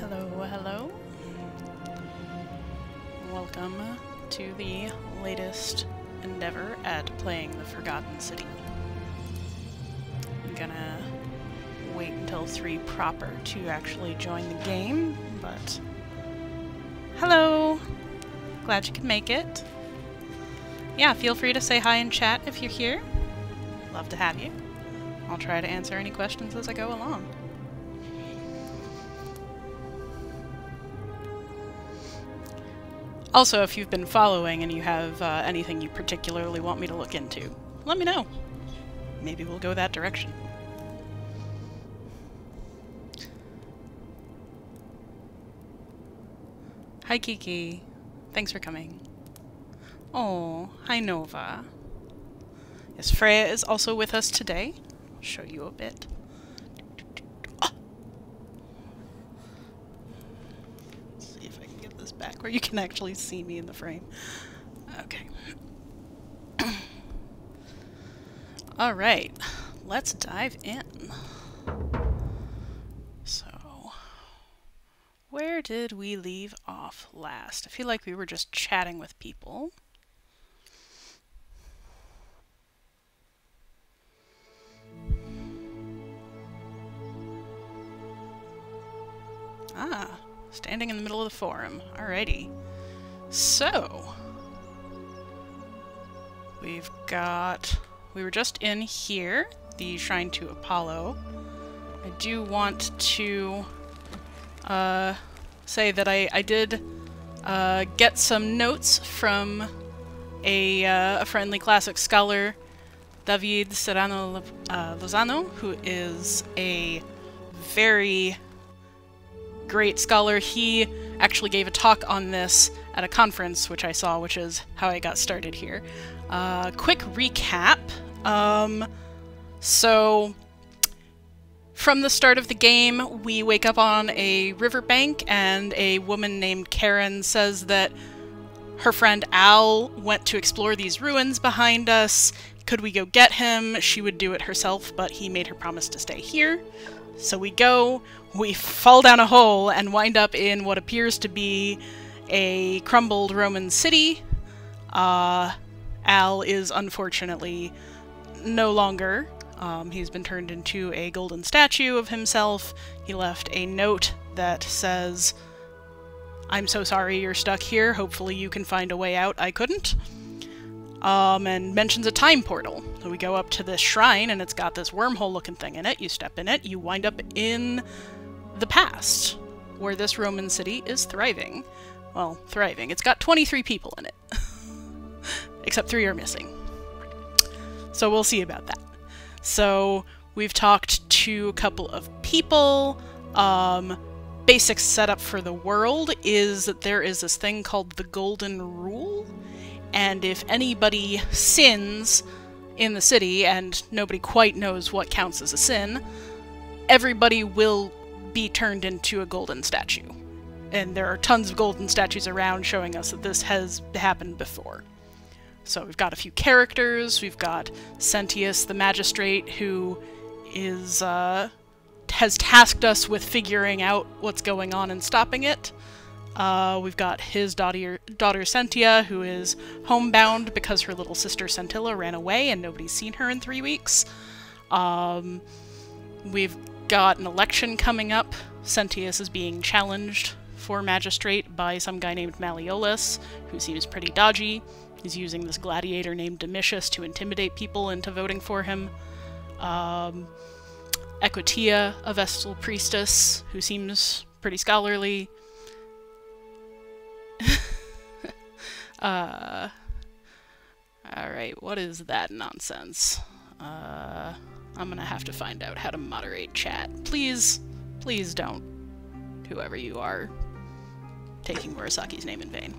Hello, hello. Welcome to the latest endeavor at playing the Forgotten City. I'm gonna wait until 3 proper to actually join the game, but... Hello! Glad you could make it. Yeah, feel free to say hi in chat if you're here. Love to have you. I'll try to answer any questions as I go along. Also, if you've been following and you have uh, anything you particularly want me to look into, let me know. Maybe we'll go that direction. Hi Kiki. Thanks for coming. Oh, hi Nova. Yes, Freya is also with us today. I'll show you a bit. Ah! see if I can get this back where you can actually see me in the frame. Okay. Alright, let's dive in. So, where did we leave off last? I feel like we were just chatting with people. Ah, standing in the middle of the forum. Alrighty. So, we've got... We were just in here, the Shrine to Apollo. I do want to uh, say that I, I did uh, get some notes from a, uh, a friendly classic scholar, David Serrano Lozano, who is a very great scholar. He actually gave a talk on this at a conference, which I saw, which is how I got started here. Uh, quick recap. Um, so, from the start of the game, we wake up on a riverbank, and a woman named Karen says that her friend Al went to explore these ruins behind us. Could we go get him? She would do it herself, but he made her promise to stay here. So we go, we fall down a hole, and wind up in what appears to be a crumbled Roman city. Uh, Al is unfortunately no longer. Um, he's been turned into a golden statue of himself. He left a note that says, I'm so sorry you're stuck here. Hopefully you can find a way out. I couldn't. Um, and mentions a time portal. So we go up to this shrine, and it's got this wormhole looking thing in it. You step in it, you wind up in the past, where this Roman city is thriving. Well, thriving. It's got 23 people in it. Except three are missing. So we'll see about that. So we've talked to a couple of people. Um, basic setup for the world is that there is this thing called the Golden Rule, and if anybody sins in the city and nobody quite knows what counts as a sin, everybody will be turned into a golden statue. And there are tons of golden statues around showing us that this has happened before. So we've got a few characters. We've got Sentius, the magistrate, who is uh, has tasked us with figuring out what's going on and stopping it. Uh, we've got his daughter, daughter Sentia, who is homebound because her little sister Sentilla ran away and nobody's seen her in three weeks. Um, we've got an election coming up. Sentius is being challenged for magistrate by some guy named Malleolus, who seems pretty dodgy. He's using this gladiator named Domitius to intimidate people into voting for him. Um, Equitia, a Vestal priestess, who seems pretty scholarly. uh, Alright, what is that nonsense? Uh, I'm gonna have to find out how to moderate chat. Please, please don't, whoever you are, taking Murasaki's name in vain.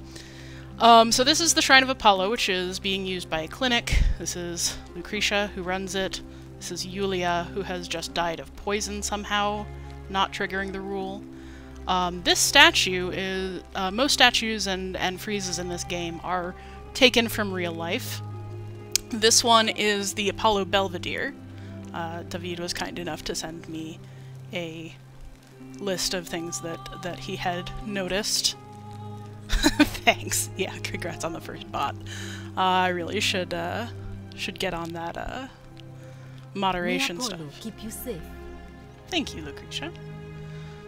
Um, so this is the Shrine of Apollo, which is being used by a clinic. This is Lucretia, who runs it. This is Yulia, who has just died of poison somehow, not triggering the rule. Um, this statue is... Uh, most statues and, and friezes in this game are taken from real life. This one is the Apollo Belvedere. Uh, David was kind enough to send me a list of things that, that he had noticed. Thanks. Yeah, congrats on the first bot. Uh, I really should uh, should get on that uh, moderation Apollo stuff. keep you safe. Thank you, Lucretia.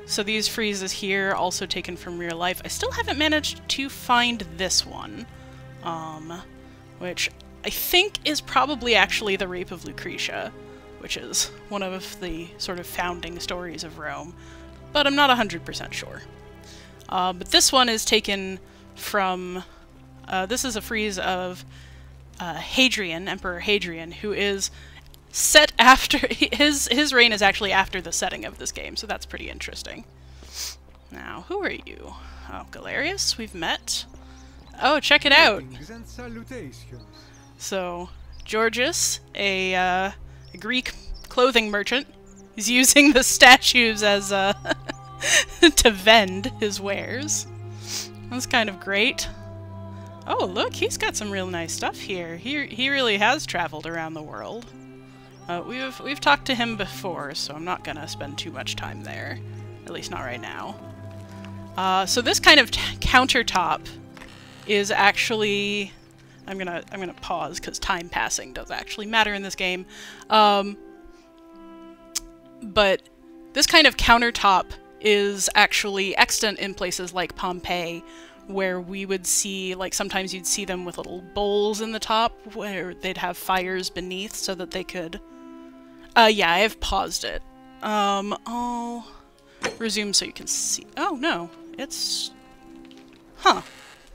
So these friezes here, also taken from real life. I still haven't managed to find this one, um, which I think is probably actually the Rape of Lucretia, which is one of the sort of founding stories of Rome, but I'm not 100% sure. Uh, but this one is taken from, uh, this is a frieze of uh, Hadrian, Emperor Hadrian, who is set after his his reign is actually after the setting of this game, so that's pretty interesting. Now, who are you? Oh, Galerius, we've met. Oh, check it out. Greetings and salutations. So, Georgius, a, uh, a Greek clothing merchant, is using the statues as uh, to vend his wares. That's kind of great. Oh, look, he's got some real nice stuff here. He he really has traveled around the world. Uh, we've we've talked to him before, so I'm not gonna spend too much time there, at least not right now. Uh, so this kind of countertop is actually I'm gonna I'm gonna pause because time passing does actually matter in this game. Um, but this kind of countertop is actually extant in places like Pompeii, where we would see like sometimes you'd see them with little bowls in the top where they'd have fires beneath so that they could. Uh, yeah, I have paused it. Um, I'll resume so you can see. Oh no, it's. Huh.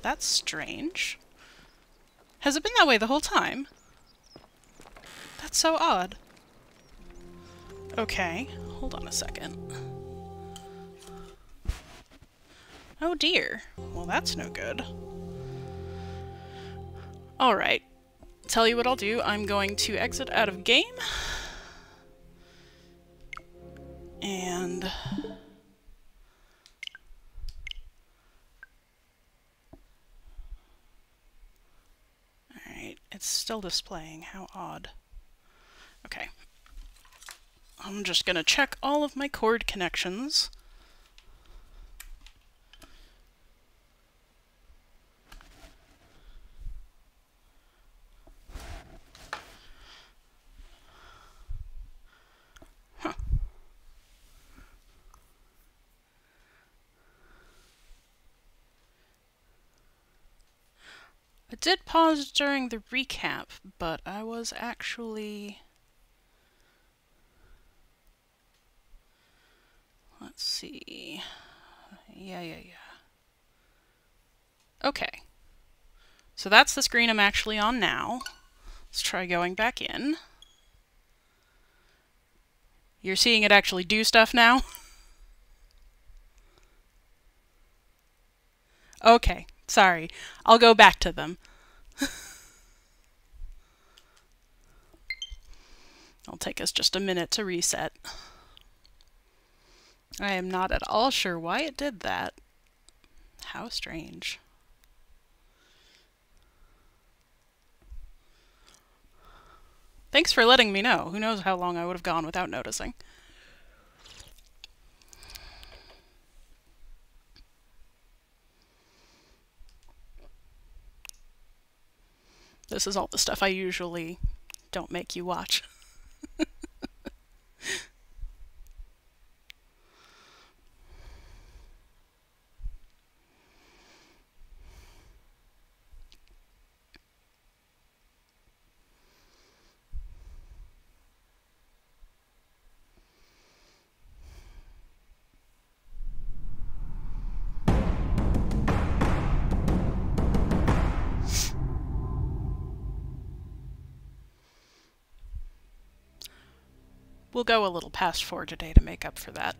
That's strange. Has it been that way the whole time? That's so odd. Okay, hold on a second. Oh dear. Well, that's no good. Alright. Tell you what I'll do. I'm going to exit out of game. And... Alright, it's still displaying. How odd. Okay. I'm just gonna check all of my cord connections. I did pause during the recap, but I was actually... Let's see. Yeah, yeah, yeah. Okay. So that's the screen I'm actually on now. Let's try going back in. You're seeing it actually do stuff now? okay, sorry. I'll go back to them. It'll take us just a minute to reset. I am not at all sure why it did that. How strange. Thanks for letting me know. Who knows how long I would have gone without noticing. This is all the stuff I usually don't make you watch. We'll go a little past four today to make up for that.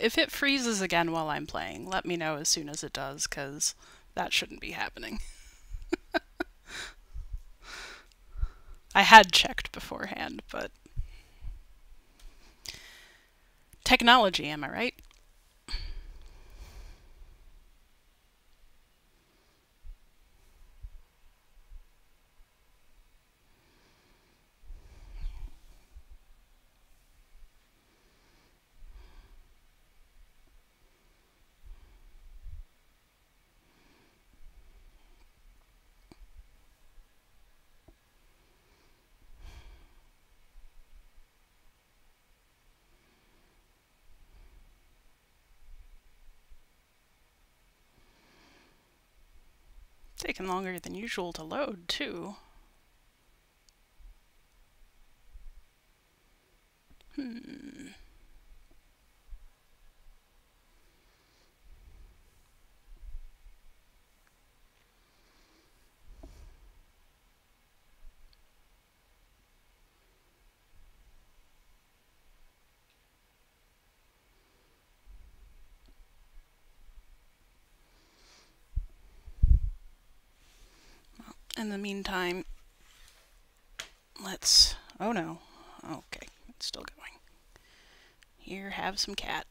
If it freezes again while I'm playing, let me know as soon as it does, because that shouldn't be happening. I had checked beforehand, but... Technology, am I right? Taking longer than usual to load, too. Hmm. In the meantime, let's... Oh no. Okay, it's still going. Here, have some cat.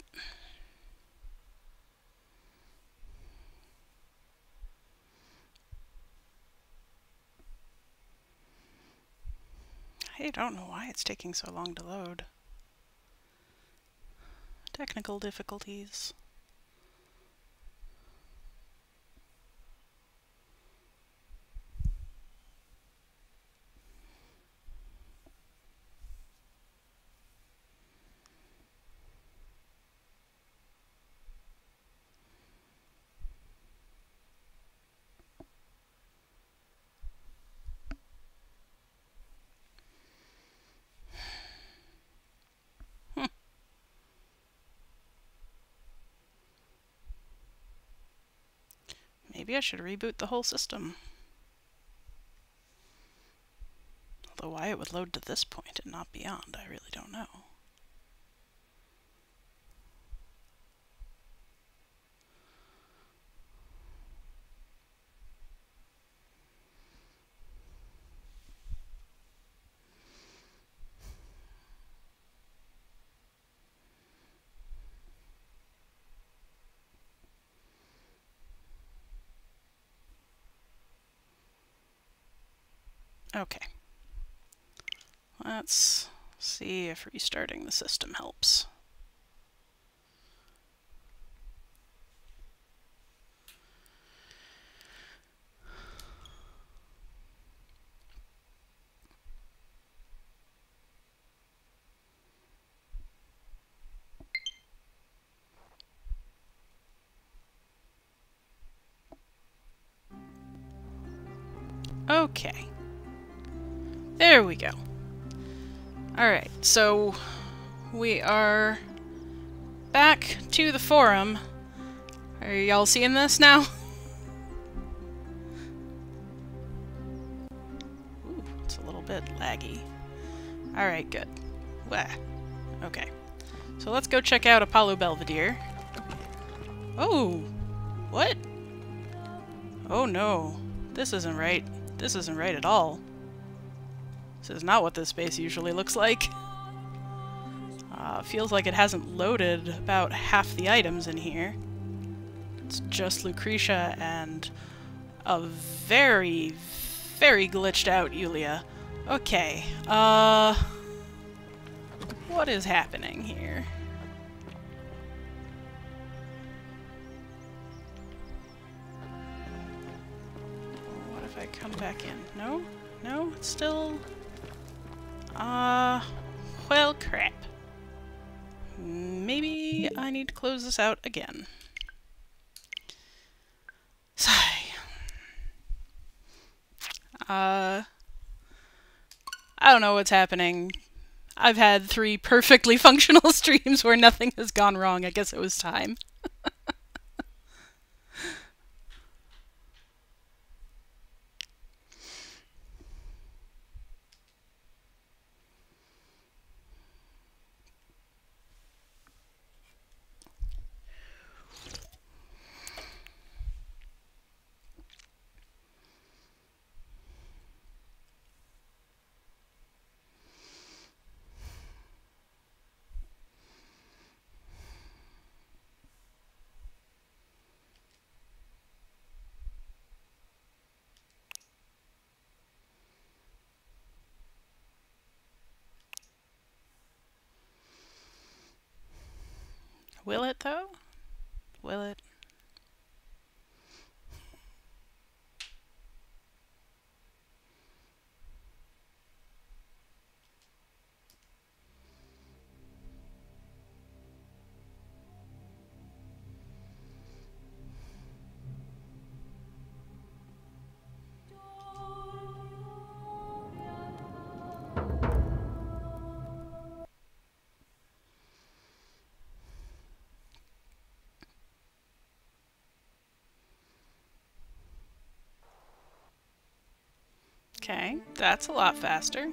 I don't know why it's taking so long to load. Technical difficulties. Maybe I should reboot the whole system. Although why it would load to this point and not beyond, I really don't know. Okay. Let's see if restarting the system helps. So we are back to the forum. Are y'all seeing this now? Ooh, it's a little bit laggy. Alright, good. Wah. Okay. So let's go check out Apollo Belvedere. Oh! What? Oh no. This isn't right. This isn't right at all. This is not what this space usually looks like. Uh, feels like it hasn't loaded about half the items in here. It's just Lucretia and a very, very glitched out Yulia. Okay, uh... What is happening here? What if I come back in? No? No? It's still... Uh, well, crap. Maybe I need to close this out again. Sigh. Uh, I don't know what's happening. I've had three perfectly functional streams where nothing has gone wrong. I guess it was time. Will it, though? Will it? Okay, that's a lot faster.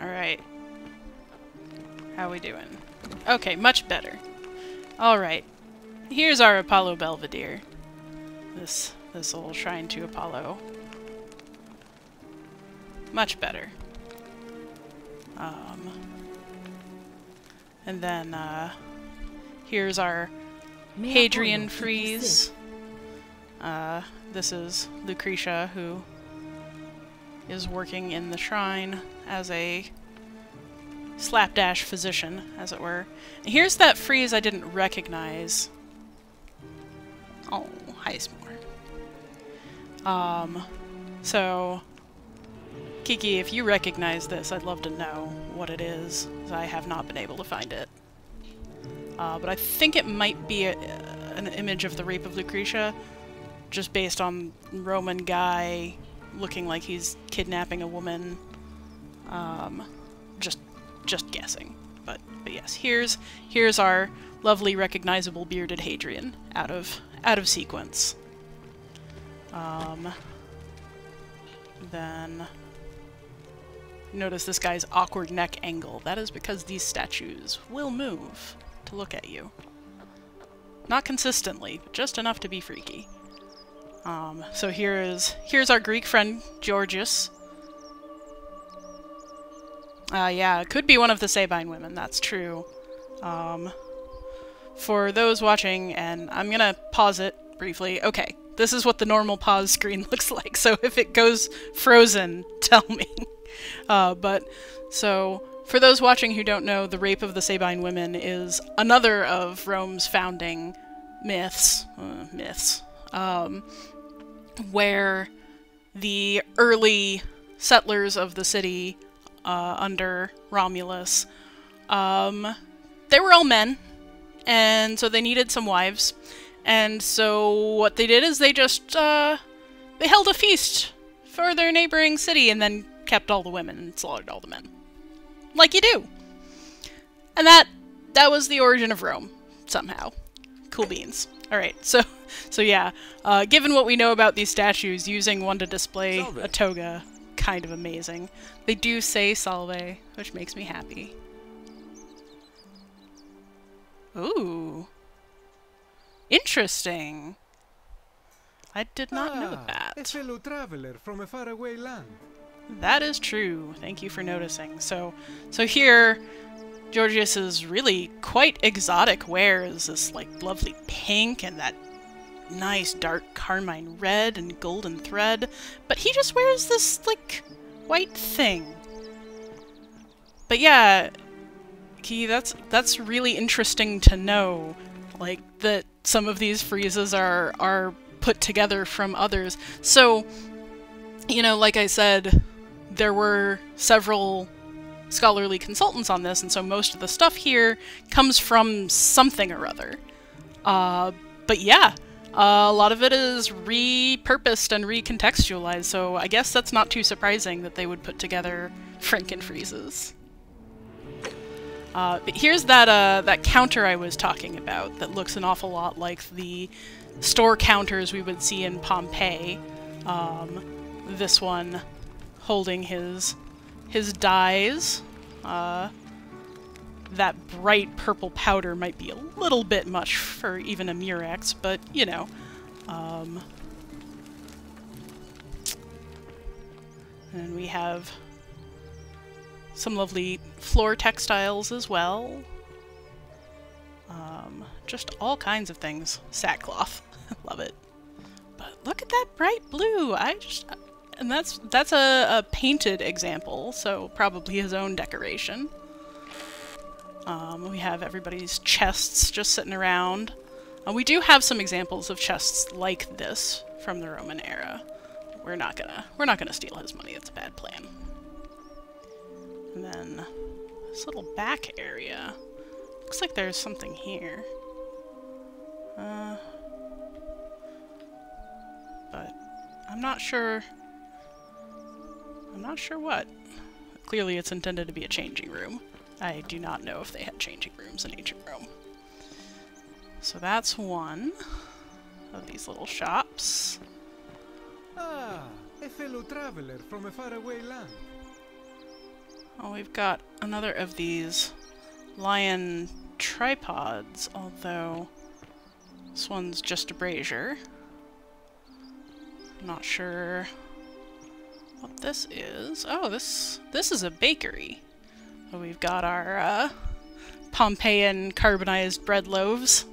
Alright. How we doing? Okay, much better. Alright. Here's our Apollo Belvedere. This this old shrine to Apollo. Much better. Um, and then uh, here's our Hadrian frieze. Uh, this is Lucretia, who is working in the shrine as a slapdash physician, as it were. And here's that frieze I didn't recognize. Oh, Heismore. Um, so, Kiki, if you recognize this, I'd love to know what it is, I have not been able to find it. Uh, but I think it might be a, an image of the Rape of Lucretia, just based on Roman guy looking like he's kidnapping a woman. Um, just, just guessing. But, but yes, here's here's our lovely, recognizable bearded Hadrian out of out of sequence. Um, then notice this guy's awkward neck angle. That is because these statues will move to look at you. Not consistently, just enough to be freaky. Um, so here is here's our Greek friend Georgius. Uh, yeah, it could be one of the Sabine women. That's true. Um, for those watching, and I'm gonna pause it briefly. Okay, this is what the normal pause screen looks like. So if it goes frozen, tell me. Uh, but so for those watching who don't know, the rape of the Sabine women is another of Rome's founding myths. Uh, myths. Um, where the early settlers of the city uh, under Romulus, um, they were all men, and so they needed some wives. And so what they did is they just uh, they held a feast for their neighboring city, and then kept all the women and slaughtered all the men, like you do. And that that was the origin of Rome somehow. Cool beans. All right, so so yeah, uh, given what we know about these statues, using one to display salve. a toga, kind of amazing. They do say salve, which makes me happy. Ooh. Interesting. I did not ah, know that. A fellow traveler from a faraway land. That is true. Thank you for noticing. So, so here, Georgius is really quite exotic wares this like lovely pink and that nice dark carmine red and golden thread, but he just wears this, like, white thing. But yeah, Key, that's that's really interesting to know, like, that some of these friezes are, are put together from others. So, you know, like I said, there were several scholarly consultants on this, and so most of the stuff here comes from something or other. Uh, but yeah, uh, a lot of it is repurposed and recontextualized, so I guess that's not too surprising that they would put together Frankenfriezes. Uh, but here's that uh, that counter I was talking about that looks an awful lot like the store counters we would see in Pompeii. Um, this one holding his his dyes. Uh, that bright purple powder might be a little bit much for even a Murex, but, you know. Um, and we have some lovely floor textiles as well. Um, just all kinds of things. Sackcloth. Love it. But look at that bright blue. I just... and that's that's a, a painted example, so probably his own decoration. Um, we have everybody's chests just sitting around. Uh, we do have some examples of chests like this from the Roman era. We're not gonna we're not gonna steal his money. It's a bad plan. And then this little back area. Looks like there's something here. Uh, but I'm not sure. I'm not sure what. Clearly, it's intended to be a changing room. I do not know if they had changing rooms in ancient Rome. So that's one of these little shops. Ah, a fellow traveler from a faraway land. Oh, we've got another of these lion tripods, although this one's just a brazier. Not sure what this is. Oh, this this is a bakery. So we've got our uh, Pompeian carbonized bread loaves.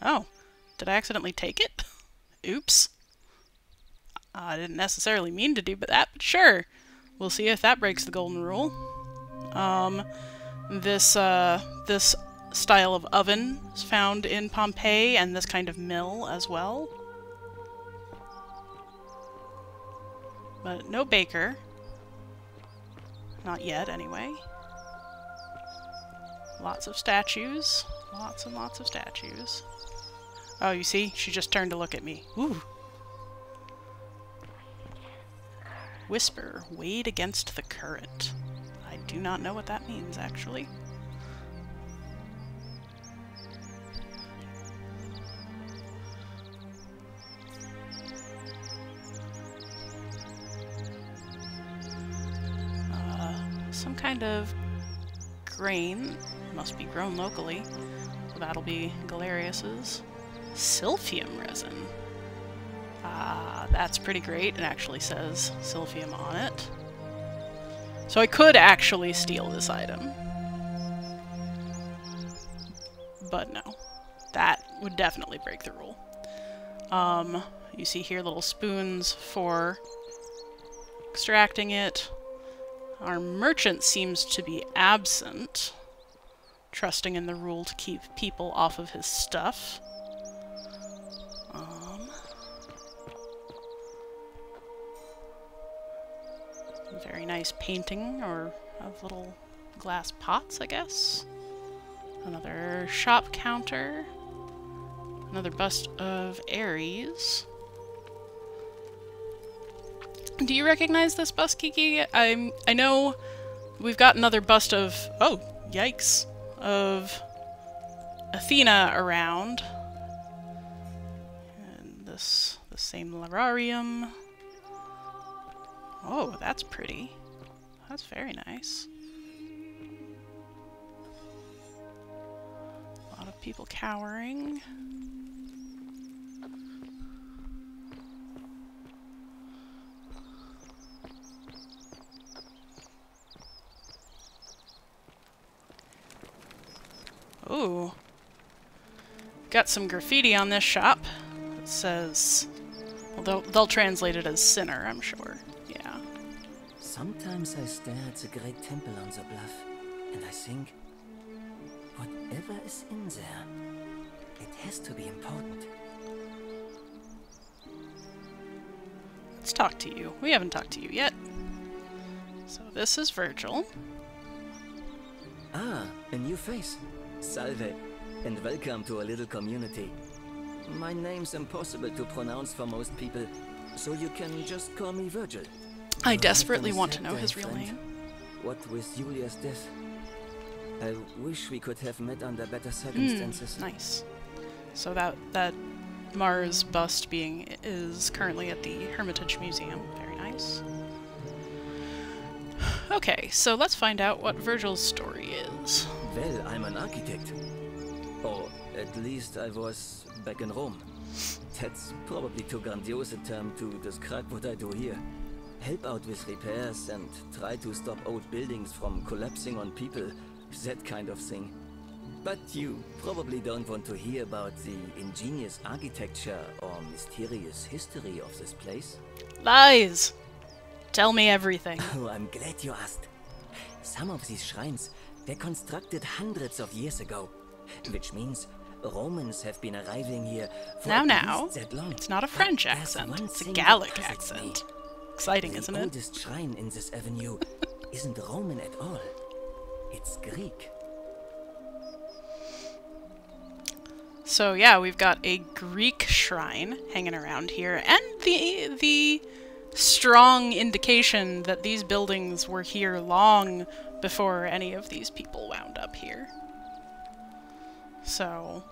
Oh, did I accidentally take it? Oops. I didn't necessarily mean to do but that, but sure. We'll see if that breaks the golden rule. Um, this, uh, this style of oven is found in Pompeii, and this kind of mill as well. But no baker. Not yet, anyway. Lots of statues. Lots and lots of statues. Oh, you see? She just turned to look at me. Ooh. Whisper, wade against the current. I do not know what that means, actually. Grain. Must be grown locally. So that'll be Galerius's. Silphium resin. Ah, that's pretty great. It actually says Silphium on it. So I could actually steal this item. But no. That would definitely break the rule. Um, you see here little spoons for extracting it. Our merchant seems to be absent, trusting in the rule to keep people off of his stuff. Um, very nice painting or of little glass pots, I guess. Another shop counter. Another bust of Ares. Do you recognize this bust, Kiki? I'm. I know we've got another bust of. Oh, yikes! Of Athena around, and this the same lararium. Oh, that's pretty. That's very nice. A lot of people cowering. Ooh. Got some graffiti on this shop. It says... Well, they'll, they'll translate it as sinner, I'm sure. Yeah. Sometimes I stare at the great temple on the bluff, and I think, whatever is in there, it has to be important. Let's talk to you. We haven't talked to you yet. So this is Virgil. Ah, a new face. Salve, and welcome to a little community. My name's impossible to pronounce for most people, so you can just call me Virgil. I desperately want to know his real name. What with Julia's death? I wish we could have met under better circumstances. Hmm, nice. So that that Mars bust being is currently at the Hermitage Museum. Very nice. Okay, so let's find out what Virgil's story is. Well, I'm an architect. Or at least I was back in Rome. That's probably too grandiose a term to describe what I do here. Help out with repairs and try to stop old buildings from collapsing on people. That kind of thing. But you probably don't want to hear about the ingenious architecture or mysterious history of this place. Lies! Tell me everything. Oh, I'm glad you asked. Some of these shrines were constructed hundreds of years ago, which means Romans have been arriving here for Now, now, that long. It's not a French there's accent, it's a Gallic puzzles me. accent. Exciting, The isn't it? The oldest shrine in this avenue isn't Roman at all. It's Greek. So yeah, we've got a Greek shrine hanging around here, and the the strong indication that these buildings were here long before any of these people wound up here. So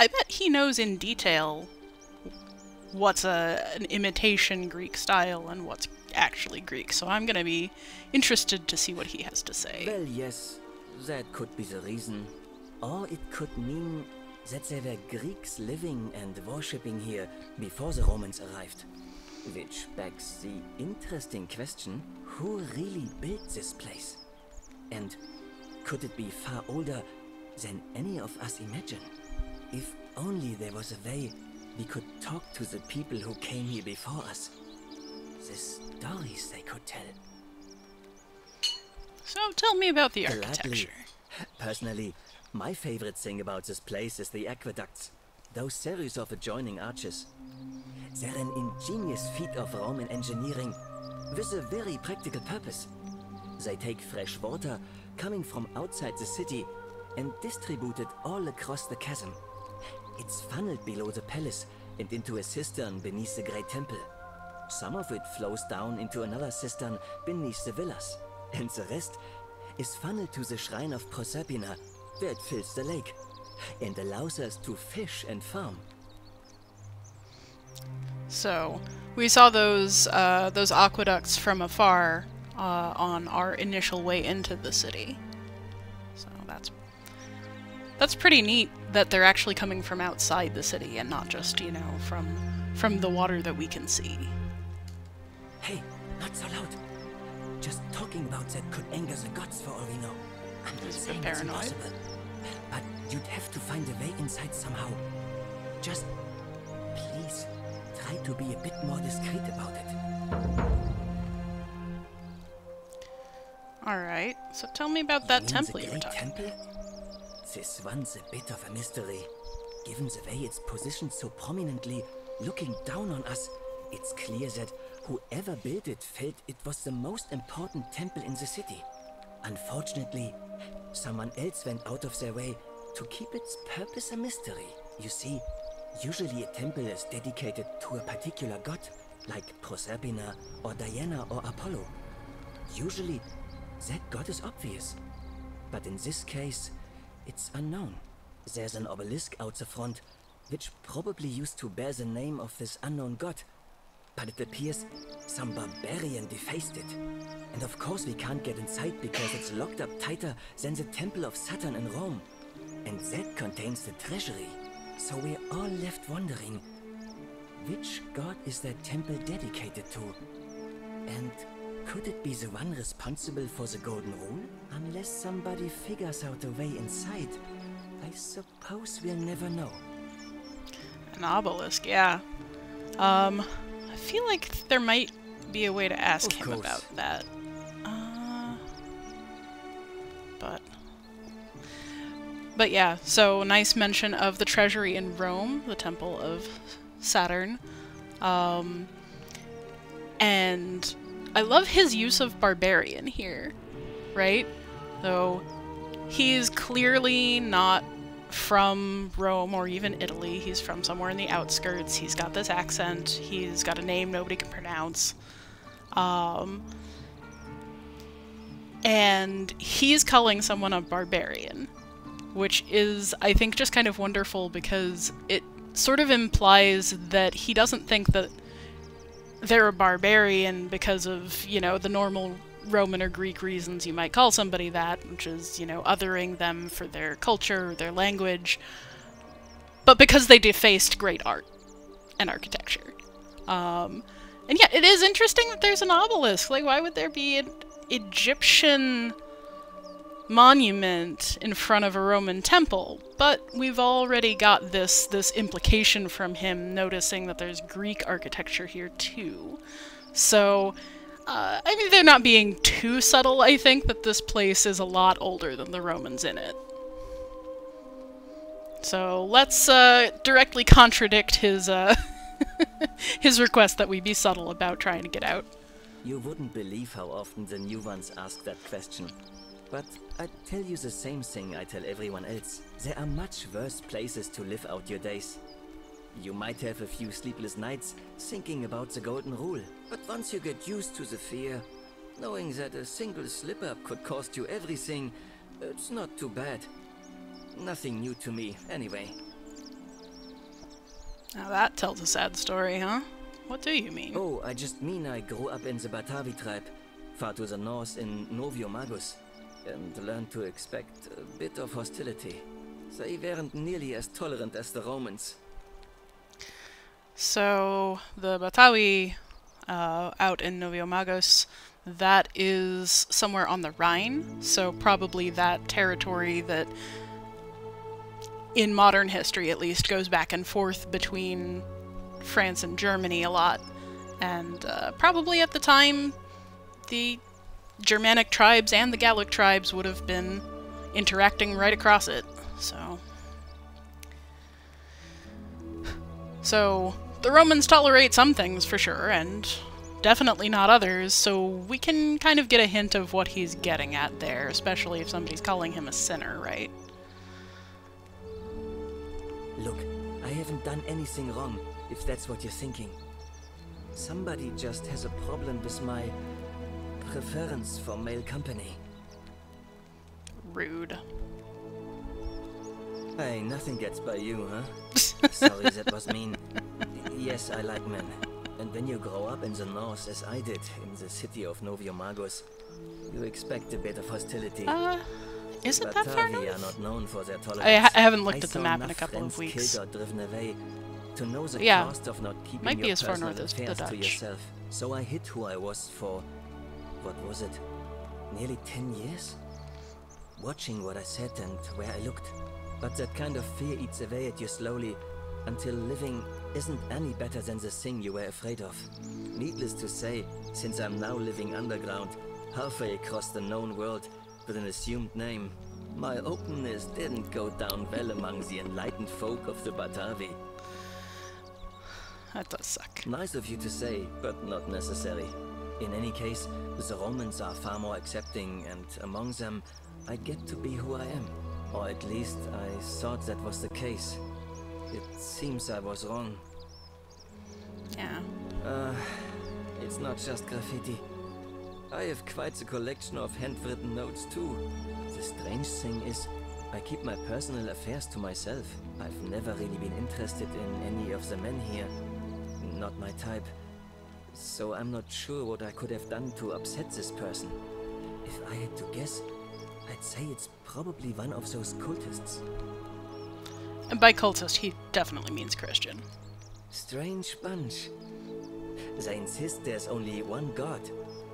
I bet he knows in detail what's a an imitation Greek style and what's actually Greek. So I'm going to be interested to see what he has to say. Well, yes, that could be the reason. Or it could mean that there were Greeks living and worshipping here before the Romans arrived. Which begs the interesting question who really built this place? And could it be far older than any of us imagine? If only there was a way we could talk to the people who came here before us. The stories they could tell. So tell me about the Gladly. architecture. Personally, my favorite thing about this place is the aqueducts. Those series of adjoining arches. They're an ingenious feat of Roman engineering with a very practical purpose. They take fresh water coming from outside the city and distribute it all across the chasm. It's funneled below the palace and into a cistern beneath the great temple. Some of it flows down into another cistern beneath the villas, and the rest is funneled to the shrine of Proserpina, where it fills the lake and allows us to fish and farm. So we saw those uh, those aqueducts from afar uh, on our initial way into the city. So that's that's pretty neat that they're actually coming from outside the city and not just you know from from the water that we can see. Hey, not so loud. Just talking about that could anger the gods for all we know. I'm not He's saying it's paranoid. impossible, but you'd have to find a way inside somehow. Just please try to be a bit more discreet about it. All right. So tell me about that temple you were talking. temple? This one's a bit of a mystery. Given the way it's positioned so prominently, looking down on us, it's clear that whoever built it felt it was the most important temple in the city. Unfortunately, someone else went out of their way to keep its purpose a mystery. You see, usually a temple is dedicated to a particular god, like Proserpina or Diana or Apollo. Usually, that god is obvious. But in this case, it's unknown. There's an obelisk out the front, which probably used to bear the name of this unknown god. But it appears some barbarian defaced it. And of course we can't get inside because it's locked up tighter than the Temple of Saturn in Rome. And that contains the treasury. So we're all left wondering, which god is that temple dedicated to? And could it be the one responsible for the Golden Rule? Unless somebody figures out a way inside, I suppose we'll never know. An obelisk, yeah. Um, I feel like there might be a way to ask Of him course. about that. Uh, but, but yeah. So nice mention of the treasury in Rome, the temple of Saturn, um, and I love his use of barbarian here, right? So he's clearly not from Rome or even Italy. He's from somewhere in the outskirts. He's got this accent. He's got a name nobody can pronounce. Um, and he's calling someone a barbarian, which is, I think, just kind of wonderful because it sort of implies that he doesn't think that they're a barbarian because of, you know, the normal Roman or Greek reasons you might call somebody that, which is, you know, othering them for their culture or their language, but because they defaced great art and architecture. Um, and yeah, it is interesting that there's an obelisk. Like, why would there be an Egyptian monument in front of a Roman temple, but we've already got this this implication from him noticing that there's Greek architecture here too. So, uh, I mean, they're not being too subtle. I think that this place is a lot older than the Romans in it. So let's uh, directly contradict his uh, his request that we be subtle about trying to get out. You wouldn't believe how often the new ones ask that question. But I tell you the same thing I tell everyone else. There are much worse places to live out your days. You might have a few sleepless nights thinking about the golden rule, but once you get used to the fear, knowing that a single slip-up could cost you everything, it's not too bad. Nothing new to me, anyway. Now that tells a sad story, huh? What do you mean? Oh, I just mean I grew up in the Batavi tribe, far to the north in Novio Magus, and learned to expect a bit of hostility. They weren't nearly as tolerant as the Romans. So, the Batavi uh, out in Novio Magus, that is somewhere on the Rhine, so probably that territory that, in modern history at least, goes back and forth between France and Germany a lot. And uh, probably at the time, the Germanic tribes and the Gallic tribes would have been interacting right across it. So. So, the Romans tolerate some things for sure, and definitely not others, so we can kind of get a hint of what he's getting at there, especially if somebody's calling him a sinner, right? Look, I haven't done anything wrong, if that's what you're thinking. Somebody just has a problem with my preference for male company. Rude. Hey, nothing gets by you, huh? Sorry, that was mean. Yes, I like men. And when you grow up in the north, as I did, in the city of Novio Magus, you expect a bit of hostility. Uh, is it that far north? are not known for their tolerance. I, I haven't looked I at the map in a couple of weeks. Killed or driven away to know the Yeah. cost of not keeping Might be your as far north as the affairs to Dutch. yourself. So I hid who I was for what was it? Nearly ten years? Watching what I said and where I looked. But that kind of fear eats away at you slowly until living isn't any better than the thing you were afraid of. Needless to say, since I'm now living underground, halfway across the known world with an assumed name, my openness didn't go down well among the enlightened folk of the Batavi. That does suck. Nice of you to say, but not necessary. In any case, the Romans are far more accepting, and among them, I get to be who I am. Or at least I thought that was the case. It seems I was wrong. Yeah. Uh, it's not just graffiti. I have quite the collection of handwritten notes too. The strange thing is, I keep my personal affairs to myself. I've never really been interested in any of the men here. Not my type. So I'm not sure what I could have done to upset this person. If I had to guess, I'd say it's probably one of those cultists. And by cultist, he definitely means Christian. Strange bunch. They insist there's only one God,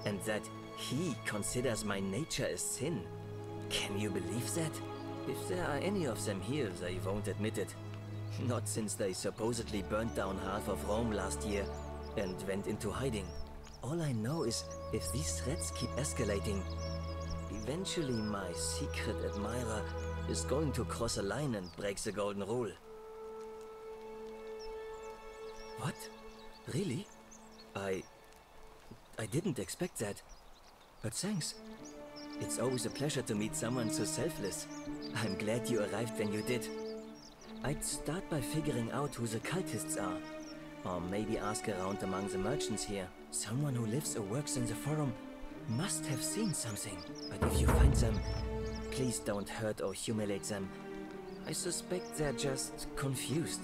and that he considers my nature a sin. Can you believe that? If there are any of them here, they won't admit it. Not since they supposedly burnt down half of Rome last year and went into hiding. All I know is if these threats keep escalating, eventually my secret admirer is going to cross a line and break the golden rule. What? Really? I... I didn't expect that. But thanks. It's always a pleasure to meet someone so selfless. I'm glad you arrived when you did. I'd start by figuring out who the cultists are. Or maybe ask around among the merchants here. Someone who lives or works in the forum must have seen something. But if you find them, please don't hurt or humiliate them. I suspect they're just confused.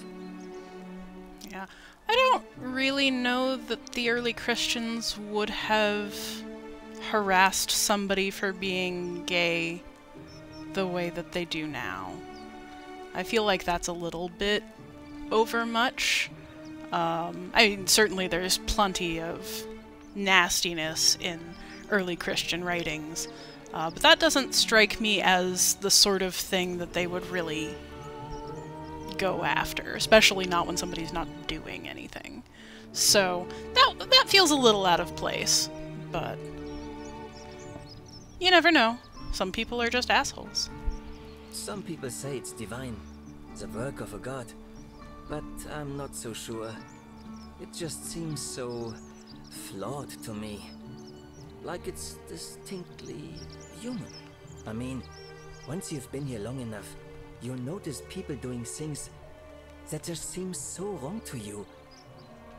Yeah. I don't really know that the early Christians would have harassed somebody for being gay the way that they do now. I feel like that's a little bit overmuch. Um, I mean, certainly there's plenty of nastiness in early Christian writings, Uh, but that doesn't strike me as the sort of thing that they would really go after, especially not when somebody's not doing anything. So that that feels a little out of place, but you never know. Some people are just assholes. Some people say it's divine, it's the work of a god. But I'm not so sure. It just seems so flawed to me. Like it's distinctly human. I mean, once you've been here long enough, you'll notice people doing things that just seem so wrong to you.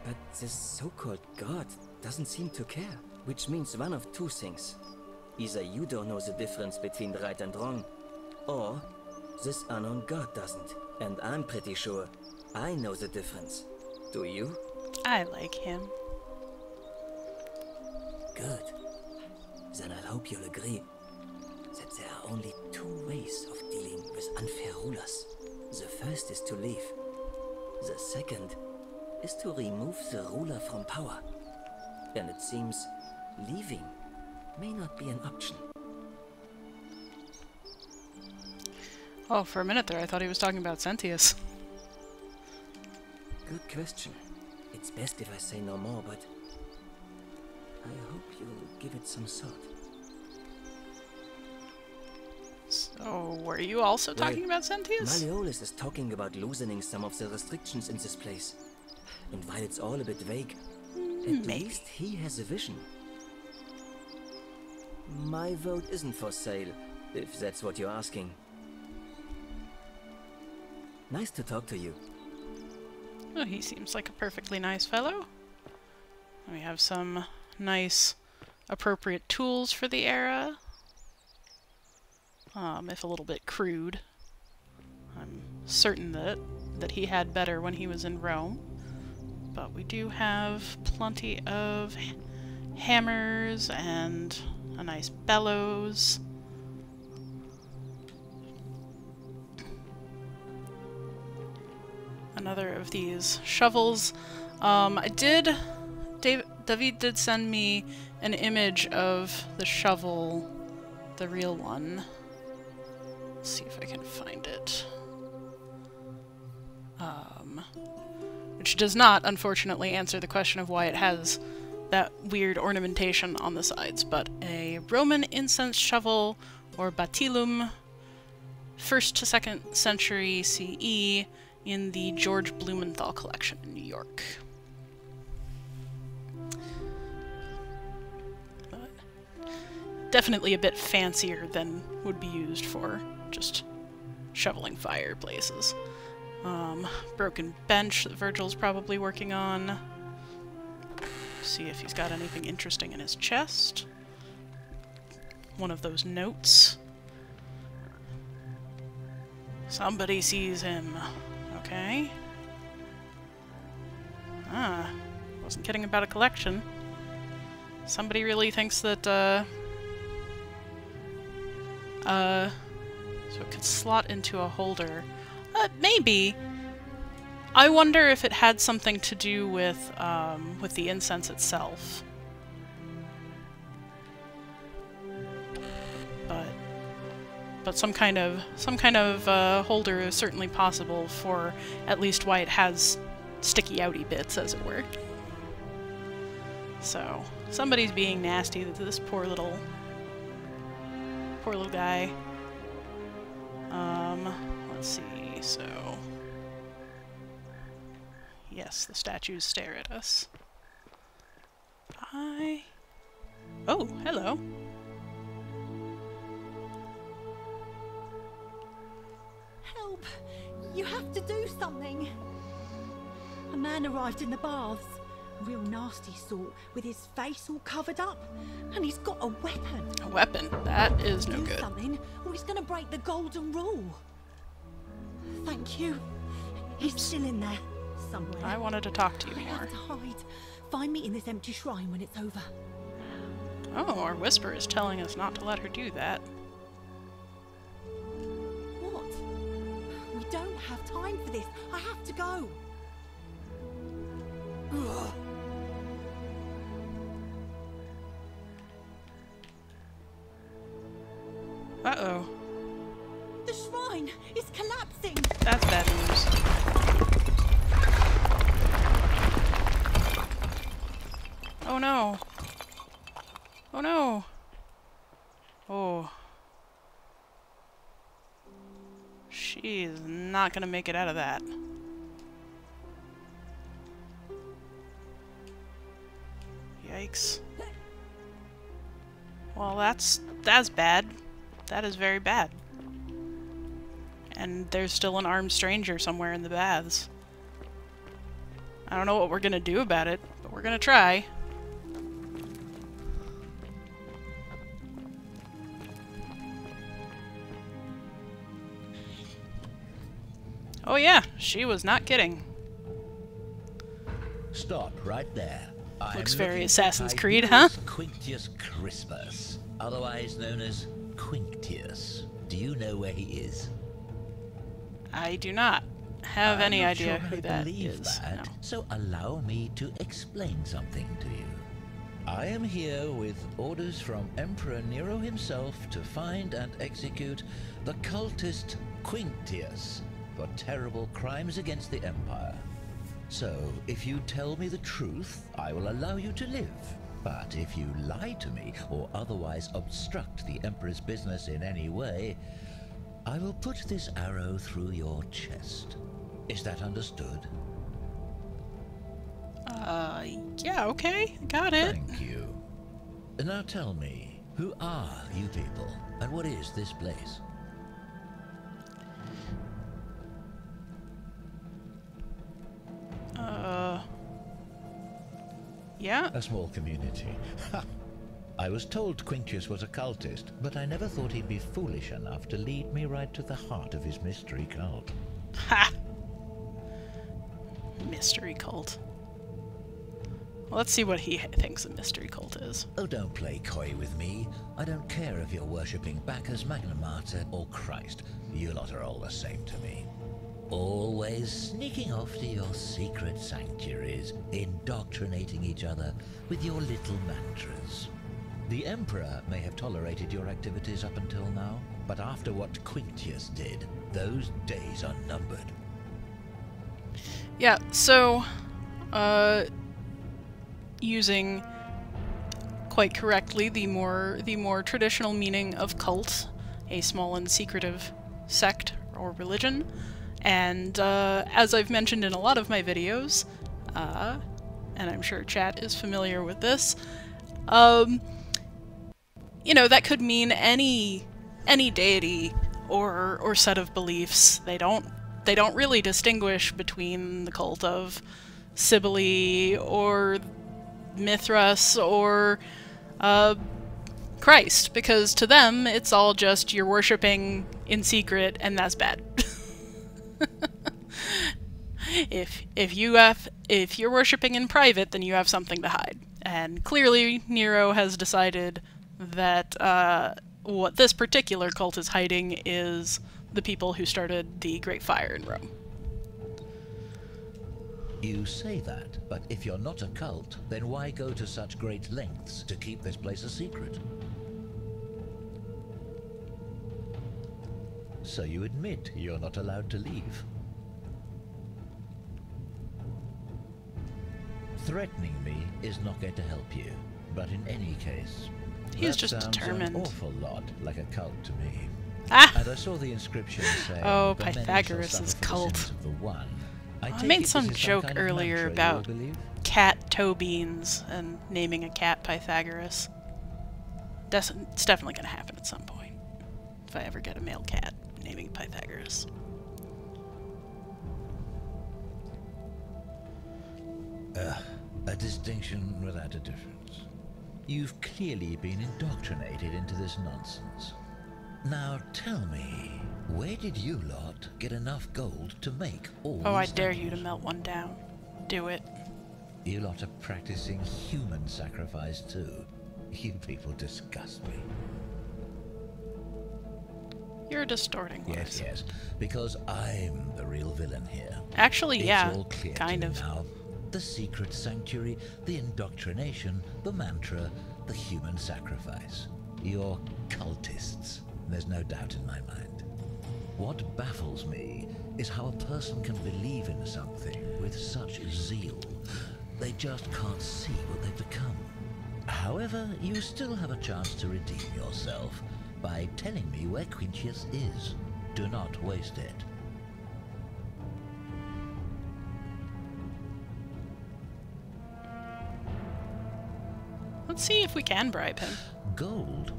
But this so-called god doesn't seem to care. Which means one of two things. Either you don't know the difference between right and wrong, or this unknown god doesn't. And I'm pretty sure I know the difference. Do you? I like him. Good. Then I hope you'll agree that there are only two ways of dealing with unfair rulers. The first is to leave. The second is to remove the ruler from power. And it seems leaving may not be an option. Oh, for a minute there, I thought he was talking about Sentius. Good question. It's best if I say no more, but I hope you'll give it some thought. So, were you also Well, talking about Sentius? Malleolus is talking about loosening some of the restrictions in this place. And while it's all a bit vague, at hmm, least he has a vision. My vote isn't for sale, if that's what you're asking. Nice to talk to you. Oh, he seems like a perfectly nice fellow. We have some nice, appropriate tools for the era. Um, if a little bit crude. I'm certain that that he had better when he was in Rome. But we do have plenty of hammers and a nice bellows. Another of these shovels. Um, I did. Dave, David did send me an image of the shovel, the real one. Let's see if I can find it. Um, which does not, unfortunately, answer the question of why it has that weird ornamentation on the sides, but a Roman incense shovel or batillum, first to second century CE, in the George Blumenthal collection in New York. But definitely a bit fancier than would be used for just shoveling fireplaces. Um, broken bench that Virgil's probably working on. See if he's got anything interesting in his chest. One of those notes. Somebody sees him. Okay. Ah, wasn't kidding about a collection. Somebody really thinks that, uh... Uh... So it could slot into a holder. Uh, maybe. I wonder if it had something to do with, um, with the incense itself. But some kind of some kind of uh, holder is certainly possible for at least why it has sticky outy bits, as it were. So somebody's being nasty to this poor little poor little guy. Um, let's see. So yes, the statues stare at us. I. Oh, hello. You have to do something! A man arrived in the baths. Real nasty sort, with his face all covered up. And he's got a weapon. A weapon. That is no do good. something, or he's gonna break the golden rule. Thank you. He's still in there, somewhere. I wanted to talk to you I more. have to hide. Find me in this empty shrine when it's over. Oh, our whisper is telling us not to let her do that. Don't have time for this. I have to go. Ugh. Uh-oh. The shrine is collapsing. That's bad news. Oh no. Oh no. Oh. She is not gonna make it out of that. Yikes. Well, that's that's bad. That is very bad. And there's still an armed stranger somewhere in the baths. I don't know what we're gonna do about it, but we're gonna try. Oh yeah, she was not kidding. Stop right there. I Looks very Assassin's Creed, huh? Quinctius Crispus, otherwise known as Quinctius. Do you know where he is? I do not have I'm any not idea sure who I that believe is. that, No. so allow me to explain something to you. I am here with orders from Emperor Nero himself to find and execute the cultist Quinctius for terrible crimes against the Empire. So, if you tell me the truth, I will allow you to live. But if you lie to me or otherwise obstruct the Emperor's business in any way, I will put this arrow through your chest. Is that understood? Uh, yeah, okay, got it. Thank you. Now tell me, who are you people, and what is this place? Yeah, A small community. I was told Quinctius was a cultist, but I never thought he'd be foolish enough to lead me right to the heart of his mystery cult. ha! Mystery cult. Well, let's see what he thinks a mystery cult is. Oh, don't play coy with me. I don't care if you're worshipping Bacchus, Magna Mater, or Christ. You lot are all the same to me. Always sneaking off to your secret sanctuaries, indoctrinating each other with your little mantras. The Emperor may have tolerated your activities up until now, but after what Quinctius did, those days are numbered. Yeah, so, uh, using quite correctly the more the more traditional meaning of cult, a small and secretive sect or religion, and uh, as I've mentioned in a lot of my videos, uh, and I'm sure chat is familiar with this, um, you know that could mean any any deity or or set of beliefs. They don't they don't really distinguish between the cult of Cybele or Mithras or uh, Christ, because to them it's all just you're worshipping in secret, and that's bad. if if you have if you're worshipping in private, then you have something to hide, and clearly Nero has decided that uh, what this particular cult is hiding is the people who started the Great Fire in Rome. You say that, but if you're not a cult, then why go to such great lengths to keep this place a secret? So you admit you're not allowed to leave? Threatening me is not going to help you, but in any case, He's just determined. an awful lot like a cult to me. Ah! And I saw the inscription saying, Oh, "The many shall Pythagoras' cult. one." I, I made some joke kind of earlier about cat toe beans and naming a cat Pythagoras. That's it's definitely gonna happen at some point. If I ever get a male cat, naming it Pythagoras. Uh, a distinction without a difference. You've clearly been indoctrinated into this nonsense. Now tell me, where did you lot get enough gold to make all Oh, I dare you to melt one down. Do it. You lot are practicing human sacrifice too. You people disgust me. You're distorting Yes, yes, because I'm the real villain here. Actually, It's yeah, all clear kind of. now. The secret sanctuary, the indoctrination, the mantra, the human sacrifice. You're cultists, there's no doubt in my mind. What baffles me is how a person can believe in something with such zeal. They just can't see what they've become. However, you still have a chance to redeem yourself by telling me where Quinctius is. Do not waste it. Let's see if we can bribe him. Gold?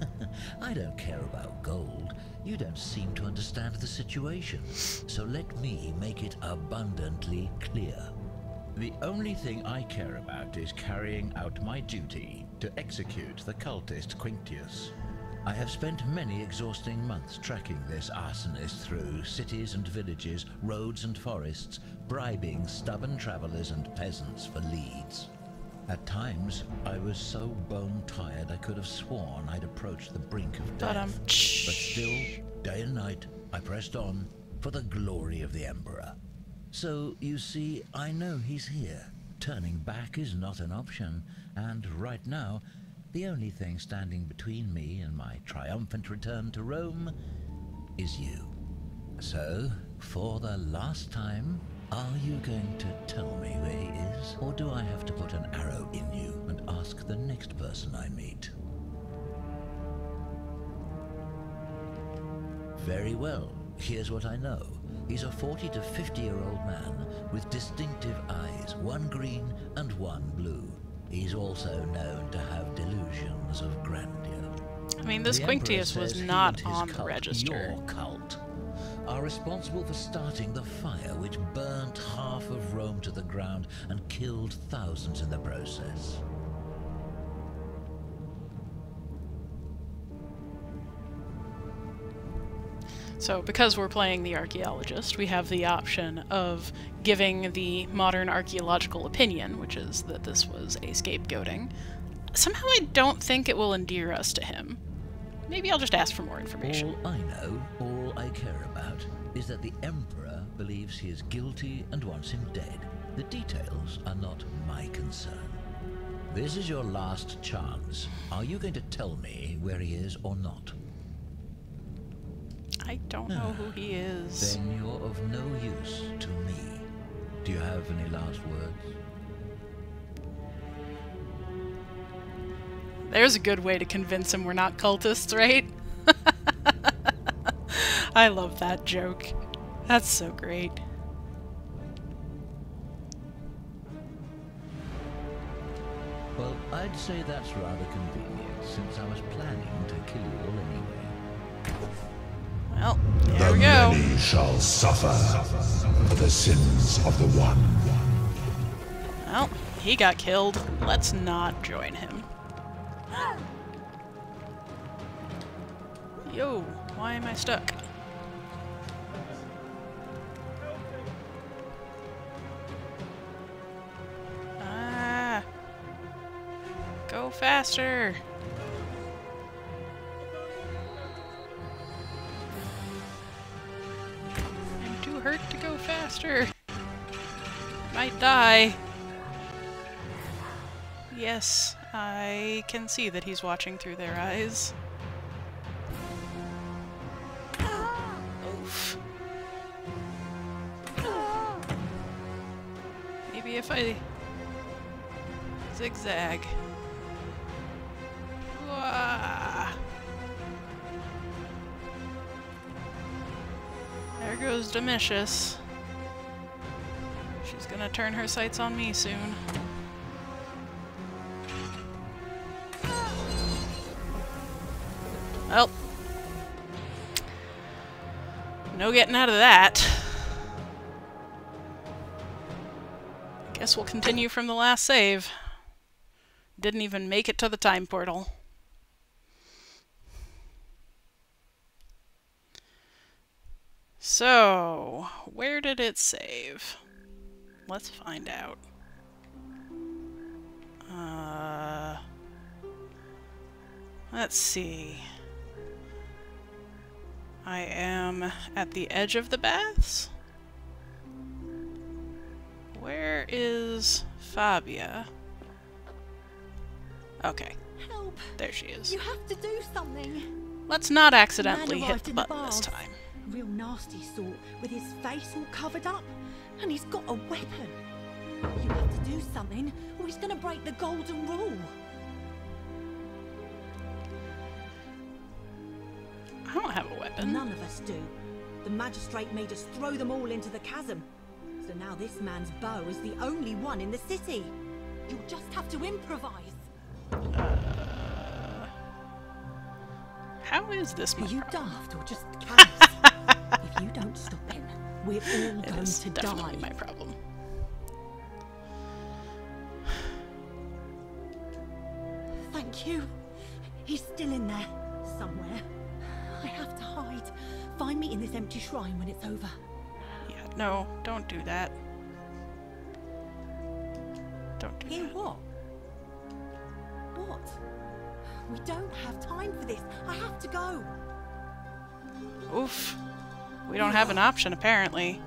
I don't care about gold. You don't seem to understand the situation. So let me make it abundantly clear. The only thing I care about is carrying out my duty to execute the cultist Quinctius. I have spent many exhausting months tracking this arsonist through cities and villages, roads and forests, bribing stubborn travelers and peasants for leads. At times, I was so bone tired I could have sworn I'd approached the brink of death. But, but still, day and night, I pressed on for the glory of the Emperor. So, you see, I know he's here. Turning back is not an option, and right now, the only thing standing between me and my triumphant return to Rome is you. So, for the last time, are you going to tell me where he is? Or do I have to put an arrow in you and ask the next person I meet? Very well. Here's what I know. He's a 40 to 50 year old man with distinctive eyes, one green and one blue. He's also known to have delusions of grandeur. I mean, this Quinctius was not on the cult, register. Your cult are responsible for starting the fire which burnt half of Rome to the ground and killed thousands in the process. So, because we're playing the archaeologist, we have the option of giving the modern archaeological opinion, which is that this was a scapegoating. Somehow I don't think it will endear us to him. Maybe I'll just ask for more information. All I know, all I care about, is that the Emperor believes he is guilty and wants him dead. The details are not my concern. This is your last chance. Are you going to tell me where he is or not? I don't know who he is. Then you're of no use to me. Do you have any last words? There's a good way to convince him we're not cultists, right? I love that joke. That's so great. Well, I'd say that's rather convenient, since I was planning to kill you all anyway. Well, there The we go. many shall suffer for the sins of the one. Well, he got killed. Let's not join him. Yo, why am I stuck? Ah! Go faster! Hurt to go faster. Might die. Yes, I can see that he's watching through their eyes. Oof. Maybe if I zigzag. Wah. There goes Domitius. She's gonna turn her sights on me soon. Well. No getting out of that. Guess we'll continue from the last save. Didn't even make it to the time portal. So, where did it save? Let's find out. Uh, let's see. I am at the edge of the baths. Where is Fabia? Okay, Help! there she is. You have to do something. Let's not accidentally hit the in the button this time. Real nasty sort, with his face all covered up, and he's got a weapon. You have to do something, or he's gonna break the golden rule. I don't have a weapon. None of us do. The magistrate made us throw them all into the chasm. So now this man's bow is the only one in the city. You'll just have to improvise. Uh, how is this my Are you problem? daft or just you don't stop him, we're all It going to definitely die. my problem. Thank you. He's still in there, somewhere. I have to hide. Find me in this empty shrine when it's over. Yeah, no, don't do that. Don't do Hear that. what? What? We don't have time for this. I have to go. Oof. We don't have an option, apparently.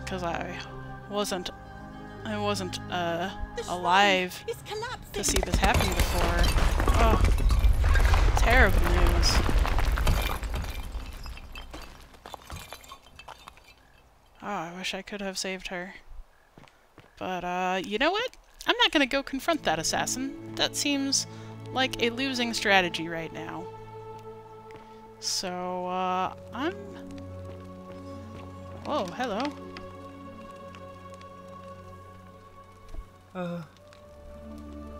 Because I wasn't... I wasn't, uh, alive to see this happen before. Oh. Terrible news. Oh, I wish I could have saved her. But, uh, you know what? I'm not gonna go confront that assassin. That seems like a losing strategy right now. So, uh, I'm... Oh, hello. Uh,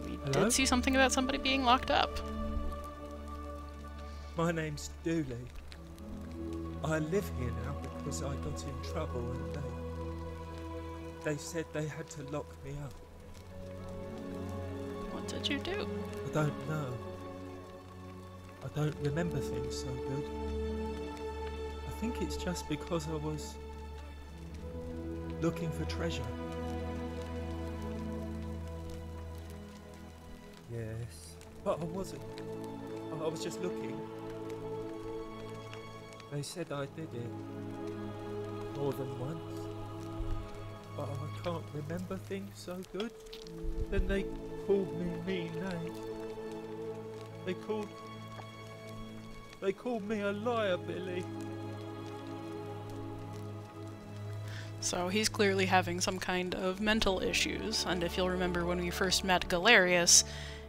We Hello? did see something about somebody being locked up. my name's Dooley. I live here now because I got in trouble and they, they said they had to lock me up. What did you do? I don't know. I don't remember things so good. I think it's just because I was looking for treasure. Yes, but I wasn't. I- was just looking. They said I did it more than once, but I can't remember things so good. Then they called me mean names. They called. They called me a liar, Billy. So he's clearly having some kind of mental issues, and if you'll remember when we first met Galerius,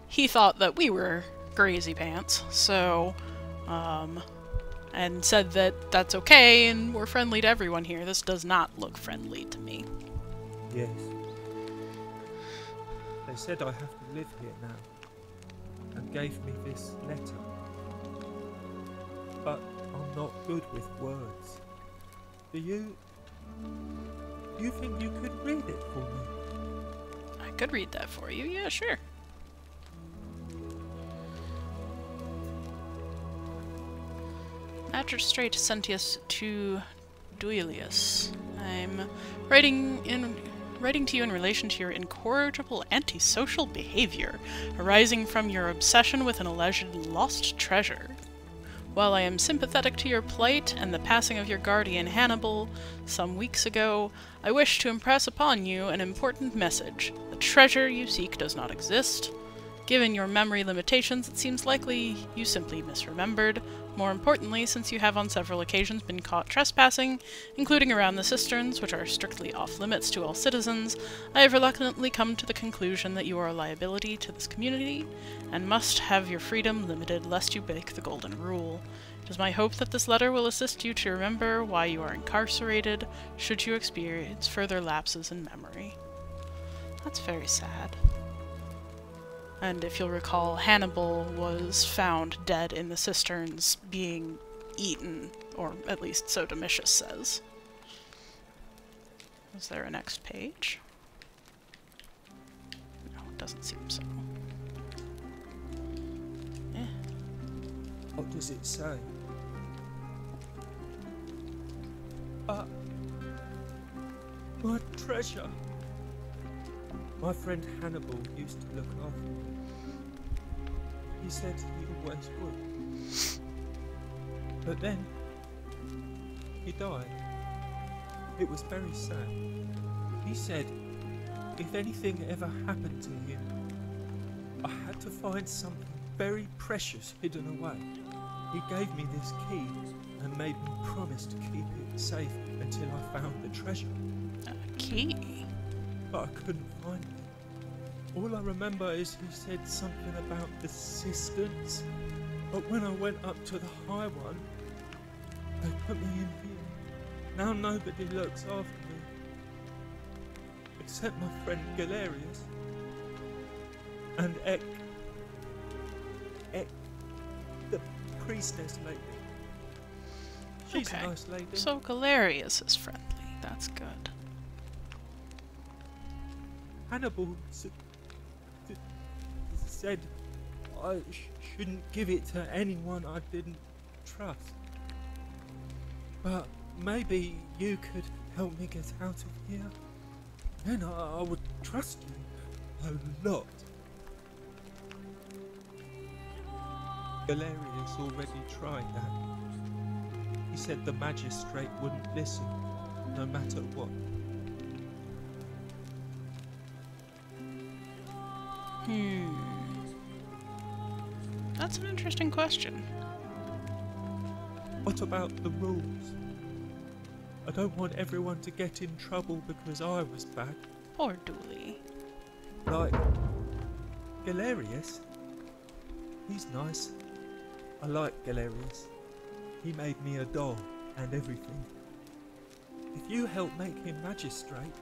he thought that we were crazy pants, so, um, and said that that's okay and we're friendly to everyone here. This does not look friendly to me. Yes. They said I have to live here now, and gave me this letter. Not good with words. Do you. Do you think you could read it for me? I could read that for you, yeah, sure. Magistrate Sentius to Duilius. I'm writing in writing to you in relation to your incorrigible antisocial behavior arising from your obsession with an alleged lost treasure. While I am sympathetic to your plight and the passing of your guardian Hannibal some weeks ago, I wish to impress upon you an important message. The treasure you seek does not exist. Given your memory limitations, it seems likely you simply misremembered. More importantly, since you have on several occasions been caught trespassing, including around the cisterns, which are strictly off limits to all citizens, I have reluctantly come to the conclusion that you are a liability to this community and must have your freedom limited lest you break the golden rule. It is my hope that this letter will assist you to remember why you are incarcerated should you experience further lapses in memory. That's very sad. And if you'll recall, Hannibal was found dead in the cisterns, being eaten, or at least so Domitius says. Is there a next page? No, it doesn't seem so. Eh. What does it say? Ah, my treasure. My friend Hannibal used to look after He said he always would. But then, he died. It was very sad. He said if anything ever happened to him, I had to find something very precious hidden away. He gave me this key and made me promise to keep it safe until I found the treasure. A key. But I couldn't find it. All I remember is he said something about the cisterns. But when I went up to the high one, they put me in here. Now nobody looks after me. Except my friend Galerius. And Ek. Ek. The priestess lady. She's Okay. a nice lady. So Galerius is friendly. That's good. Hannibal said I sh- shouldn't give it to anyone I didn't trust. But maybe you could help me get out of here. Then I, I would trust you a lot. Galerius already tried that. He said the magistrate wouldn't listen, no matter what. Hmm. That's an interesting question. What about the rules? I don't want everyone to get in trouble because I was bad. Poor Dooley. Like Galerius. He's nice. I like Galerius. He made me a doll and everything. If you help make him magistrate,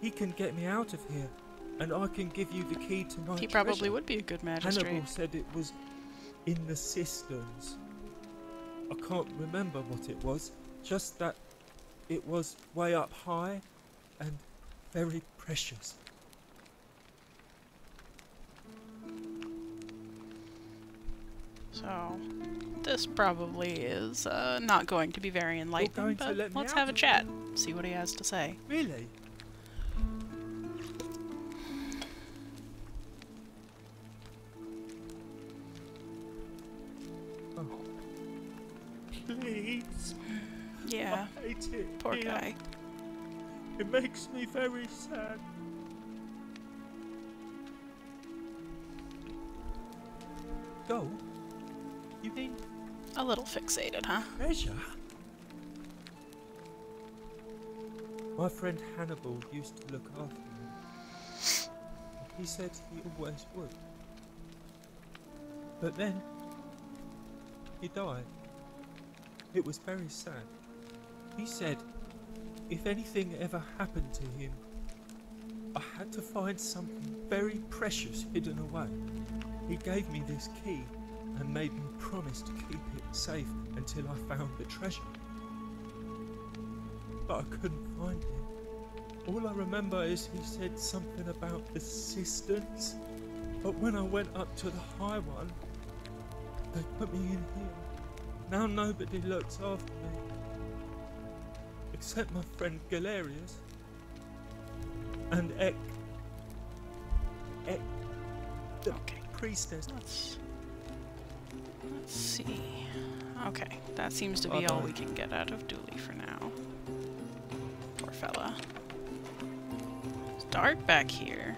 he can get me out of here, and I can give you the key to my He probably treasure. would be a good magistrate. Hannibal said it was in the cisterns. I can't remember what it was, just that it was way up high and very precious. So, this probably is uh, not going to be very enlightening, but let let's have a chat, see what he has to say. Really? It makes me very sad. Go? You mean A little fixated, huh? treasure? My friend Hannibal used to look after me. He said he always would. But then, he died. It was very sad. He said if anything ever happened to him, I had to find something very precious hidden away. He gave me this key and made me promise to keep it safe until I found the treasure. But I couldn't find it. All I remember is he said something about the cisterns. But when I went up to the high one, they put me in here. Now nobody looks after me. Except my friend Galerius. And Ek. Ek. The Okay. priestess. Let's let's see. Okay, that seems to be all uh, we can get out of Dooley for now. Poor fella. It's dark back here.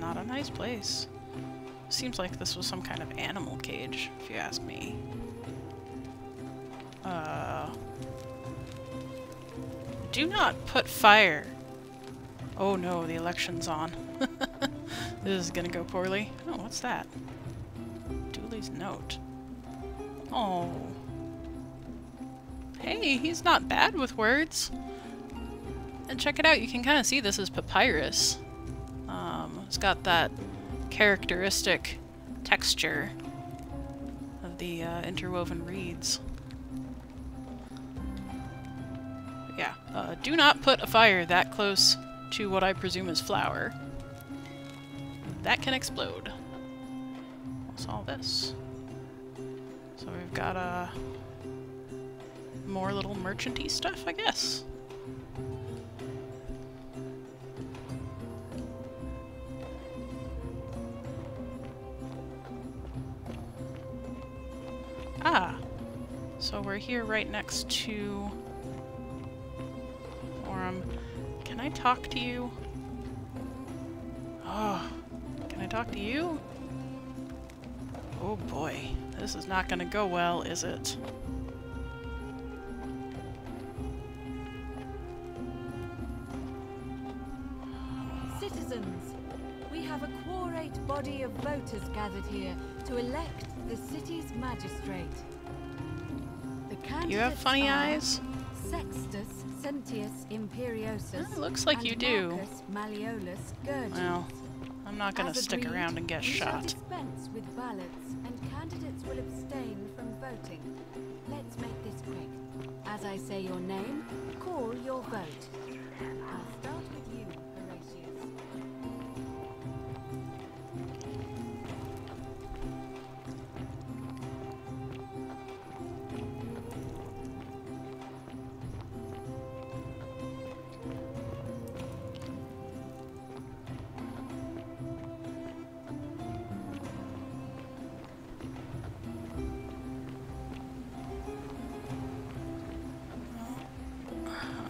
Not a nice place. Seems like this was some kind of animal cage, if you ask me. Do not put fire. Oh no, the election's on. this is gonna go poorly. Oh, what's that? Dooley's note. Oh. Hey, he's not bad with words. And check it out, you can kind of see this is papyrus. Um, it's got that characteristic texture of the uh, interwoven reeds. Do not put a fire that close to what I presume is flour. That can explode. What's all this? So we've got uh, more little merchanty stuff, I guess. Ah, so we're here right next to I talk to you? Oh, can I talk to you? Oh boy, this is not gonna go well, is it? Citizens, we have a quorate body of voters gathered here to elect the city's magistrate. You have funny eyes? Sextus Sentius Imperiosus. Ah, looks like you do. Marcus Malleolus Gurgis. Well, I'm not gonna stick agreed, around and get shot. dispense with ballots, and candidates will abstain from voting. Let's make this quick. As I say your name, call your vote. I'll start with you,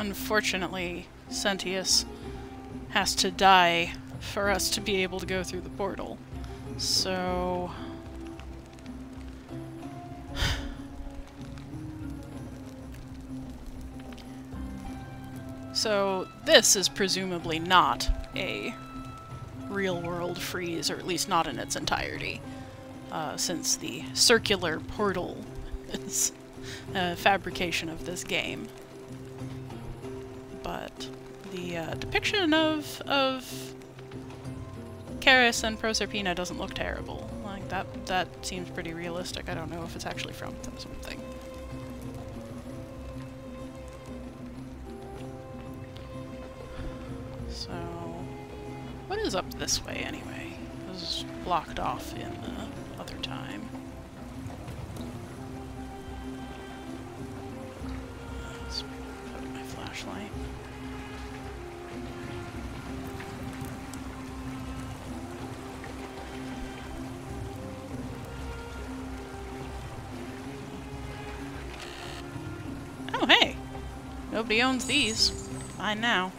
Unfortunately, Sentius has to die for us to be able to go through the portal. So... So, this is presumably not a real-world frieze, or at least not in its entirety, uh, since the circular portal is a fabrication of this game the uh, depiction of of Karis and Proserpina doesn't look terrible. Like that that seems pretty realistic. I don't know if it's actually from something. So what is up this way anyway? It was blocked off in the these. Fine now.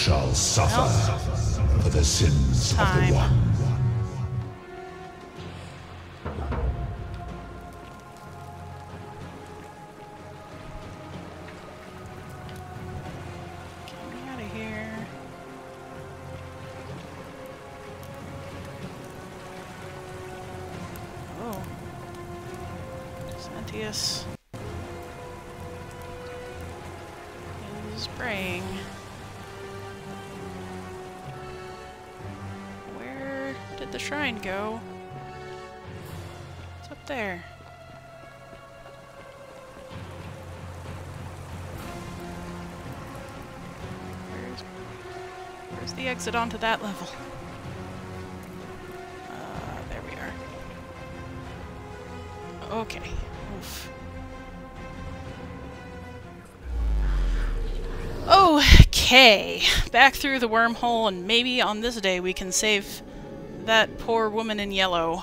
Shall suffer for the sins of the one. get shrine go? It's up there. Where's, where's the exit onto that level? Uh, there we are. Okay. Oof. Okay, back through the wormhole, and maybe on this day we can save that poor woman in yellow.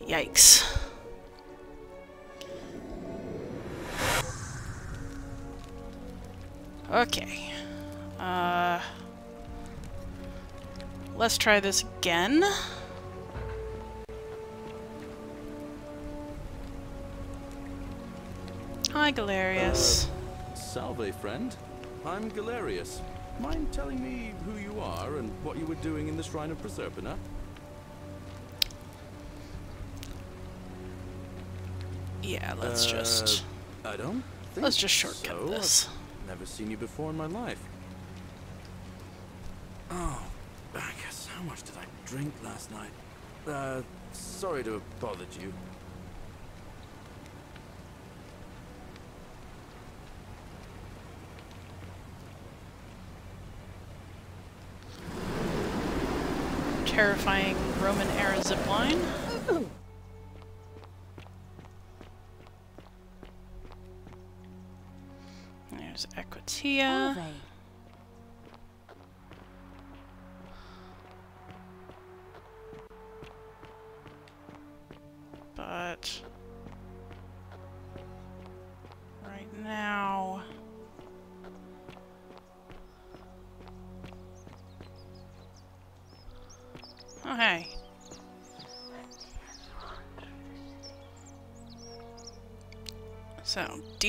Yikes. Okay. Uh, let's try this again. Hi, Galerius. Uh, salve, friend. I'm Galerius, Mind telling me who you are and what you were doing in the Shrine of Proserpina? Yeah, let's just Uh, I don't think let's just shortcut so. this. I've never seen you before in my life. Oh, I guess how much did I drink last night? Uh, sorry to have bothered you. Terrifying Roman era zipline. There's Equitia.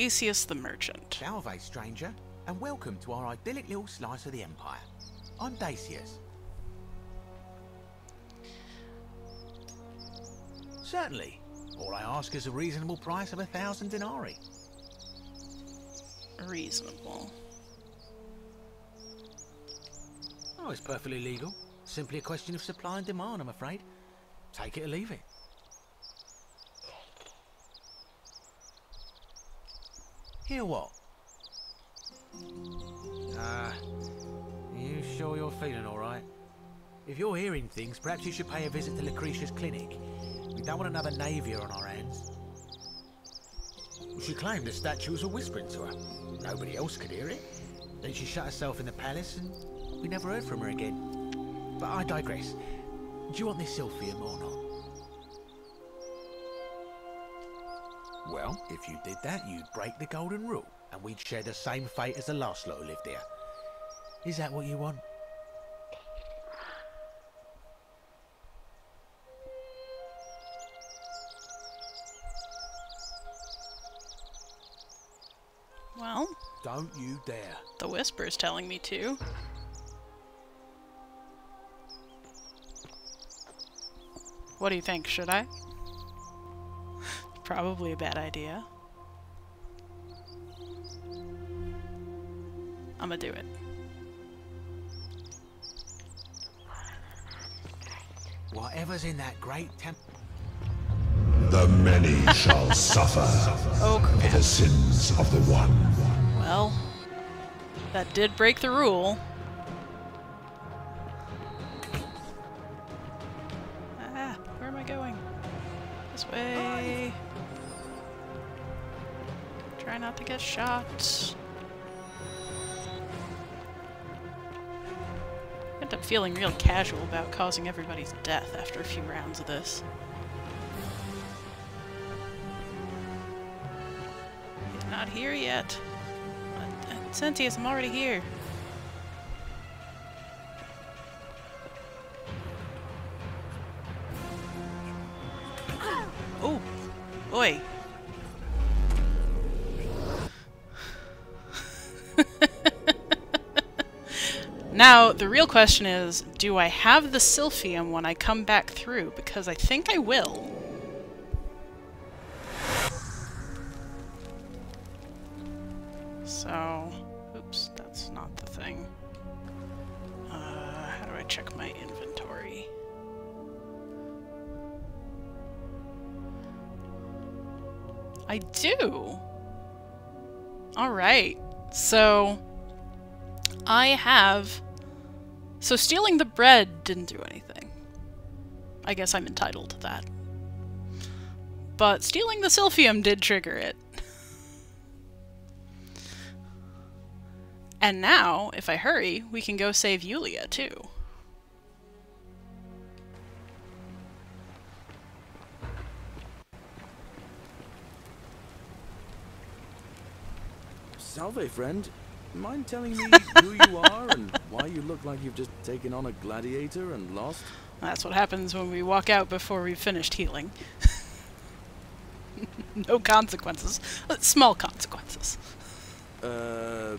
Desidius the merchant Salve, stranger, and welcome to our idyllic little slice of the Empire. I'm Desidius. Certainly. All I ask is a reasonable price of a thousand denarii. reasonable Oh, it's perfectly legal. Simply a question of supply and demand, I'm afraid. Take it or leave it. Hear what? Ah, you sure you're feeling all right? If you're hearing things, perhaps you should pay a visit to Lucretia's clinic. We don't want another Navia on our hands. She claimed the statue was a whispering to her. Nobody else could hear it. Then she shut herself in the palace and we never heard from her again. But I digress. Do you want this Silphium or not? Well, if you did that, you'd break the golden rule, and we'd share the same fate as the last lot who lived here. Is that what you want? well Don't you dare. the whisper's telling me to what do you think should I probably a bad idea I'm gonna do it Whatever's in that great temple. The many shall suffer oh for the sins of the one. Well, that did break the rule. Get shot. End up feeling real casual about causing everybody's death after a few rounds of this. He's not here yet. Sentius, I'm already here. Now, the real question is, do I have the Silphium when I come back through? Because I think I will. So, oops, that's not the thing. Uh, how do I check my inventory? I do! Alright, so I have. So stealing the bread didn't do anything. I guess I'm entitled to that. But stealing the Silphium did trigger it. And now, if I hurry, we can go save Yulia, too. Salve, friend. Mind telling me who you are and why you look like you've just taken on a gladiator and lost? That's what happens when we walk out before we've finished healing. no consequences. Small consequences. Uh,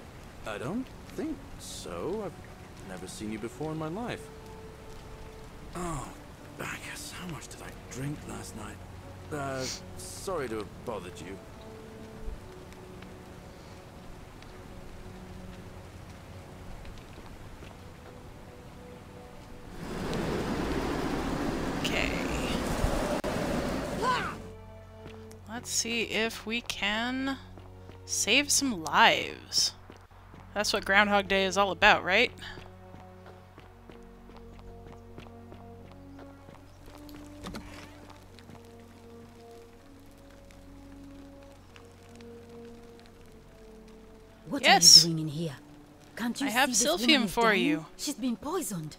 I don't think so. I've never seen you before in my life. Oh, Bacchus, how much did I drink last night? Uh, sorry to have bothered you. Let's see if we can save some lives. That's what Groundhog Day is all about, right? What Yes. are you doing in here? Can't you I have see this Silphium woman is for you. She's been poisoned.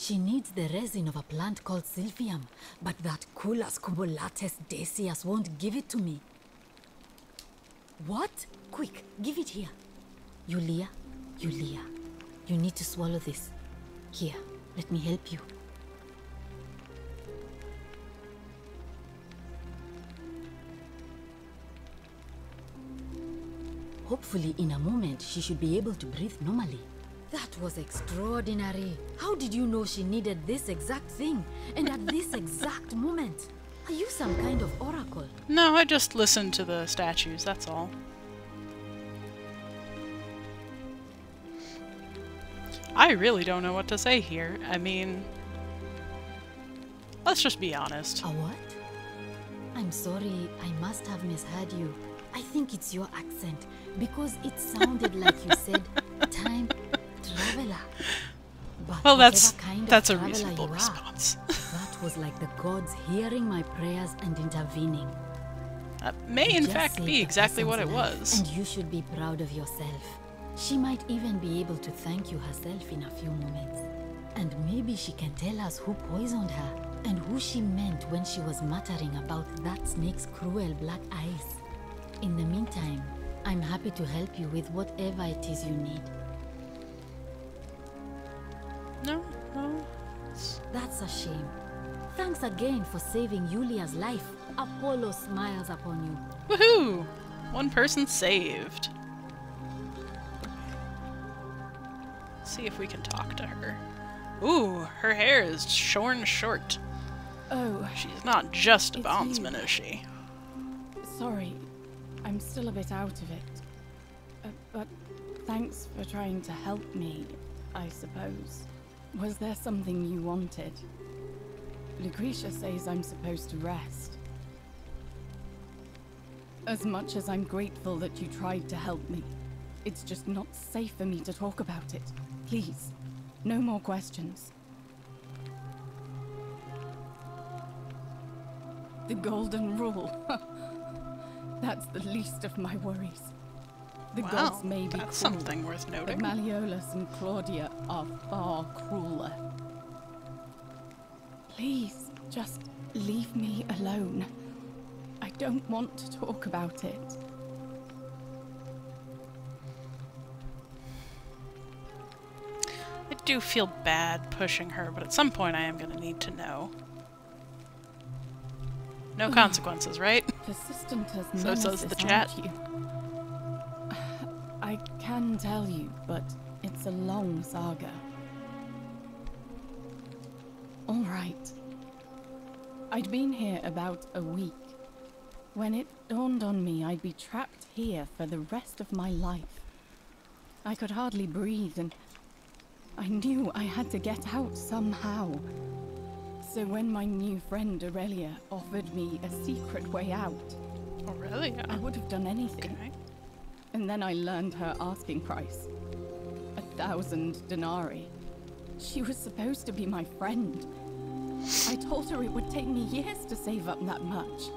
She needs the resin of a plant called Silphium, but that Culus cumulatus Desidius won't give it to me. What? Quick, give it here. Yulia, Yulia, you need to swallow this. Here, let me help you. Hopefully, in a moment, she should be able to breathe normally. That was extraordinary. How did you know she needed this exact thing? And at this exact moment? Are you some kind of oracle? No, I just listened to the statues, that's all. I really don't know what to say here. I mean, let's just be honest. A what? I'm sorry, I must have misheard you. I think it's your accent because it sounded like you said time traveler. But Well, that's kind of that's a reasonable are, response. that was like the gods hearing my prayers and intervening. That may in just fact be exactly what it was. And you should be proud of yourself. She might even be able to thank you herself in a few moments. And maybe she can tell us who poisoned her and who she meant when she was muttering about that snake's cruel black eyes. In the meantime, I'm happy to help you with whatever it is you need. No, no. That's a shame. Thanks again for saving Yulia's life. Apollo smiles upon you. Woohoo! One person saved. See if we can talk to her. Ooh, her hair is shorn short. Oh, She's not just a bondsman, you. is she? sorry. I'm still a bit out of it. Uh, but thanks for trying to help me, I suppose. Was there something you wanted? Lucretia says I'm supposed to rest. As much as I'm grateful that you tried to help me, it's just not safe for me to talk about it. Please, no more questions. The golden rule. That's the least of my worries. The Wow, gods may be that's cruel, something worth noting. but. Malleolus and Claudia are far crueler. Please, just leave me alone. I don't want to talk about it. I do feel bad pushing her, but at some point I am going to need to know. No oh. consequences, right? Persistent as So says the chat. you? I can tell you, but it's a long saga. All right. I'd been here about a week when it dawned on me I'd be trapped here for the rest of my life. I could hardly breathe, and I knew I had to get out somehow. So when my new friend Aurelia offered me a secret way out, Aurelia? I would have done anything. And then I learned her asking price. A thousand denarii. She was supposed to be my friend. I told her it would take me years to save up that much.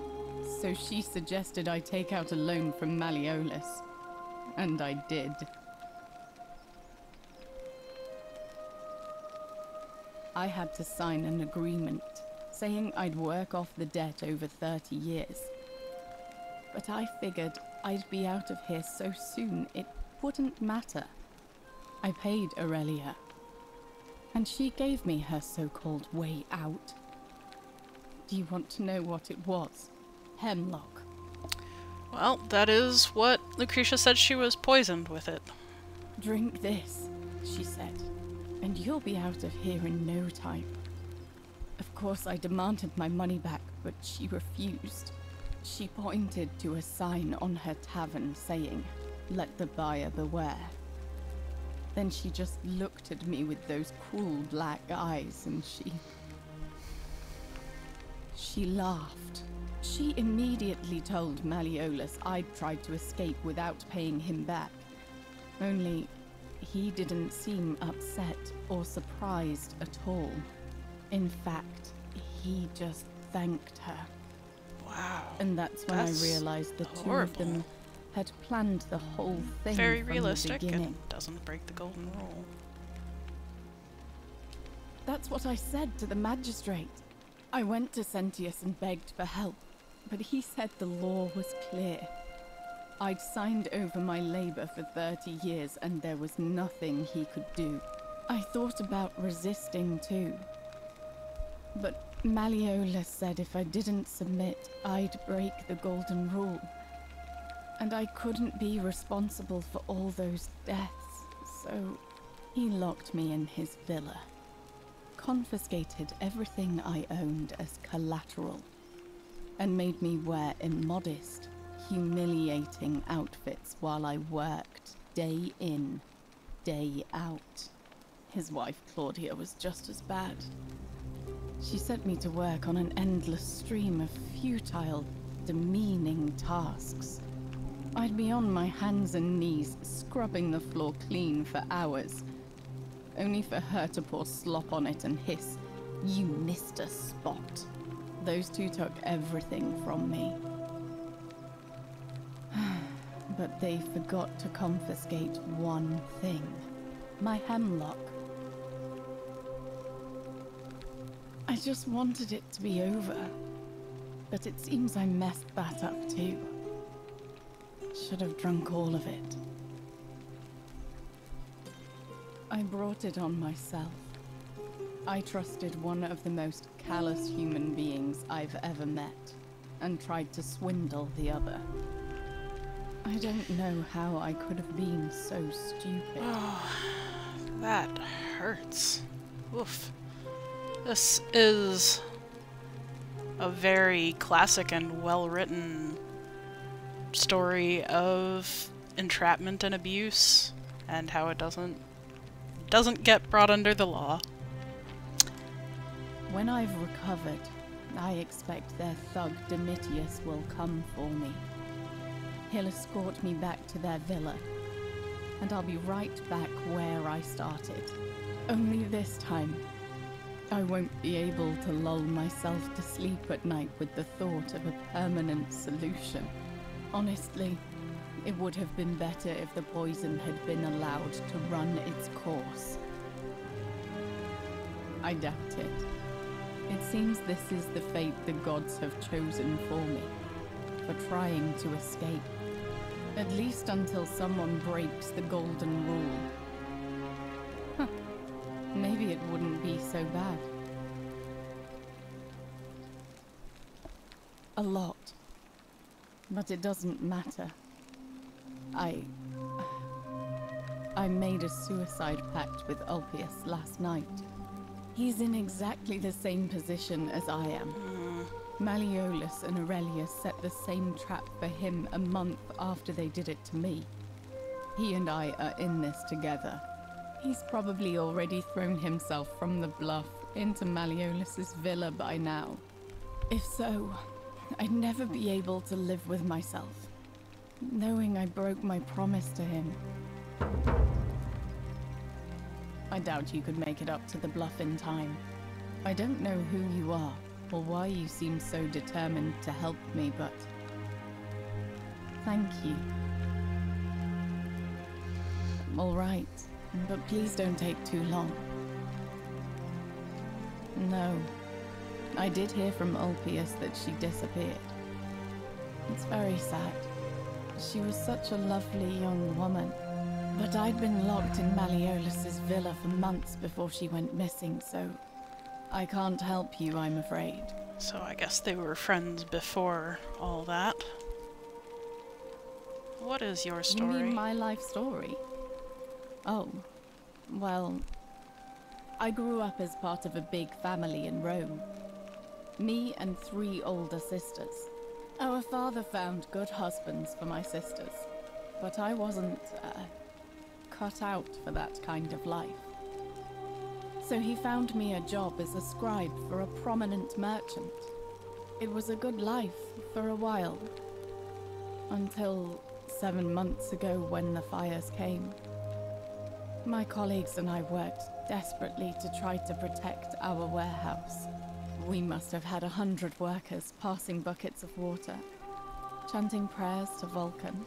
So she suggested I take out a loan from Malleolus. And I did. I had to sign an agreement saying I'd work off the debt over 30 years. But I figured I'd be out of here so soon it wouldn't matter. I paid Aurelia, and she gave me her so called way out. Do you want to know what it was? Hemlock. Well, that is what Lucretia said she was poisoned with it. Drink this, she said, and you'll be out of here in no time. Of course, I demanded my money back, but she refused. She pointed to a sign on her tavern saying, Let the buyer beware. Then she just looked at me with those cruel black eyes and she. She laughed. She immediately told Malleolus I'd tried to escape without paying him back. Only he didn't seem upset or surprised at all. In fact, he just thanked her. Wow. And that's when That's I realized the two of them had planned the whole thing Very from realistic the beginning. and doesn't break the golden rule. That's what I said to the magistrate. I went to Sentius and begged for help, but he said the law was clear. I'd signed over my labor for 30 years and there was nothing he could do. I thought about resisting too. But Malleolus said if I didn't submit, I'd break the golden rule. And I couldn't be responsible for all those deaths, so he locked me in his villa confiscated everything I owned as collateral and made me wear immodest, humiliating outfits while I worked day in, day out. His wife Claudia was just as bad. She sent me to work on an endless stream of futile, demeaning tasks. I'd be on my hands and knees, scrubbing the floor clean for hours, only for her to pour slop on it and hiss, You missed a spot. Those two took everything from me. but they forgot to confiscate one thing my hemlock. I just wanted it to be over. But it seems I messed that up too. Should have drunk all of it. I brought it on myself. I trusted one of the most callous human beings I've ever met and tried to swindle the other. I don't know how I could have been so stupid. Oh, That hurts. Oof. This is a very classic and well written story of entrapment and abuse and how it doesn't doesn't get brought under the law. When I've recovered, I expect their thug Domitius will come for me. He'll escort me back to their villa, and I'll be right back where I started. Only this time, I won't be able to lull myself to sleep at night with the thought of a permanent solution. Honestly, it would have been better if the poison had been allowed to run its course. I doubt it. It seems this is the fate the gods have chosen for me, for trying to escape. At least until someone breaks the golden rule. Wouldn't be so bad. A lot. But it doesn't matter. I. I made a suicide pact with Ulpius last night. He's in exactly the same position as I am. Malleolus and Aurelia set the same trap for him a month after they did it to me. He and I are in this together. He's probably already thrown himself from the bluff into Malleolus's villa by now. If so, I'd never be able to live with myself, knowing I broke my promise to him. I doubt you could make it up to the bluff in time. I don't know who you are, or why you seem so determined to help me, but. Thank you. All right, but please don't take too long. No. I did hear from Ulpius that she disappeared. It's very sad. She was such a lovely young woman. But I'd been locked in Malleolus's villa for months before she went missing, so I can't help you, I'm afraid. So I guess they were friends before all that. What is your story? You mean my life story? Oh, well, I grew up as part of a big family in Rome. Me and three older sisters. Our father found good husbands for my sisters, but I wasn't uh, cut out for that kind of life. So he found me a job as a scribe for a prominent merchant. It was a good life for a while, until seven months ago when the fires came. My colleagues and I worked desperately to try to protect our warehouse. We must have had a hundred workers passing buckets of water, chanting prayers to Vulcan,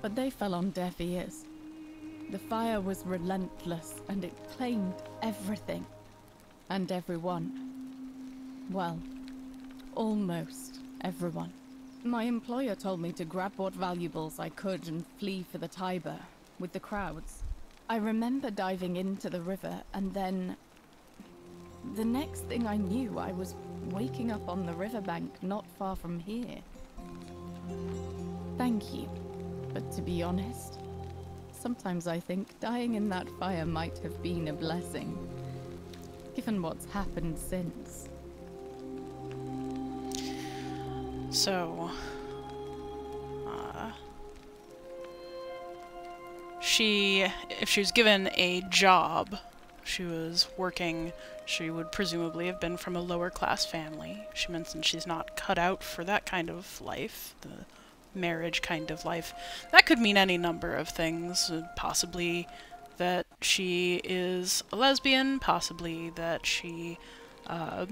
but they fell on deaf ears. The fire was relentless and it claimed everything and everyone. Well, almost everyone. My employer told me to grab what valuables I could and flee for the Tiber with the crowds. I remember diving into the river and then. The next thing I knew, I was waking up on the riverbank not far from here. Thank you. But to be honest, sometimes I think dying in that fire might have been a blessing. Given what's happened since. So, she, if she was given a job, she was working, she would presumably have been from a lower class family. She mentioned she's not cut out for that kind of life, the marriage kind of life. That could mean any number of things, uh, possibly that she is a lesbian, possibly that she, uh,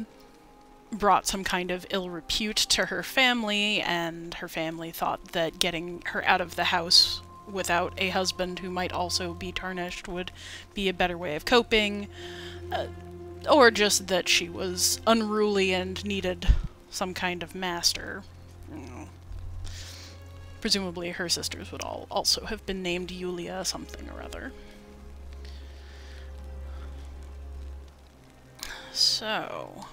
brought some kind of ill repute to her family, and her family thought that getting her out of the house without a husband who might also be tarnished would be a better way of coping, uh, or just that she was unruly and needed some kind of master. Mm. Presumably her sisters would all also have been named Yulia something or other. So...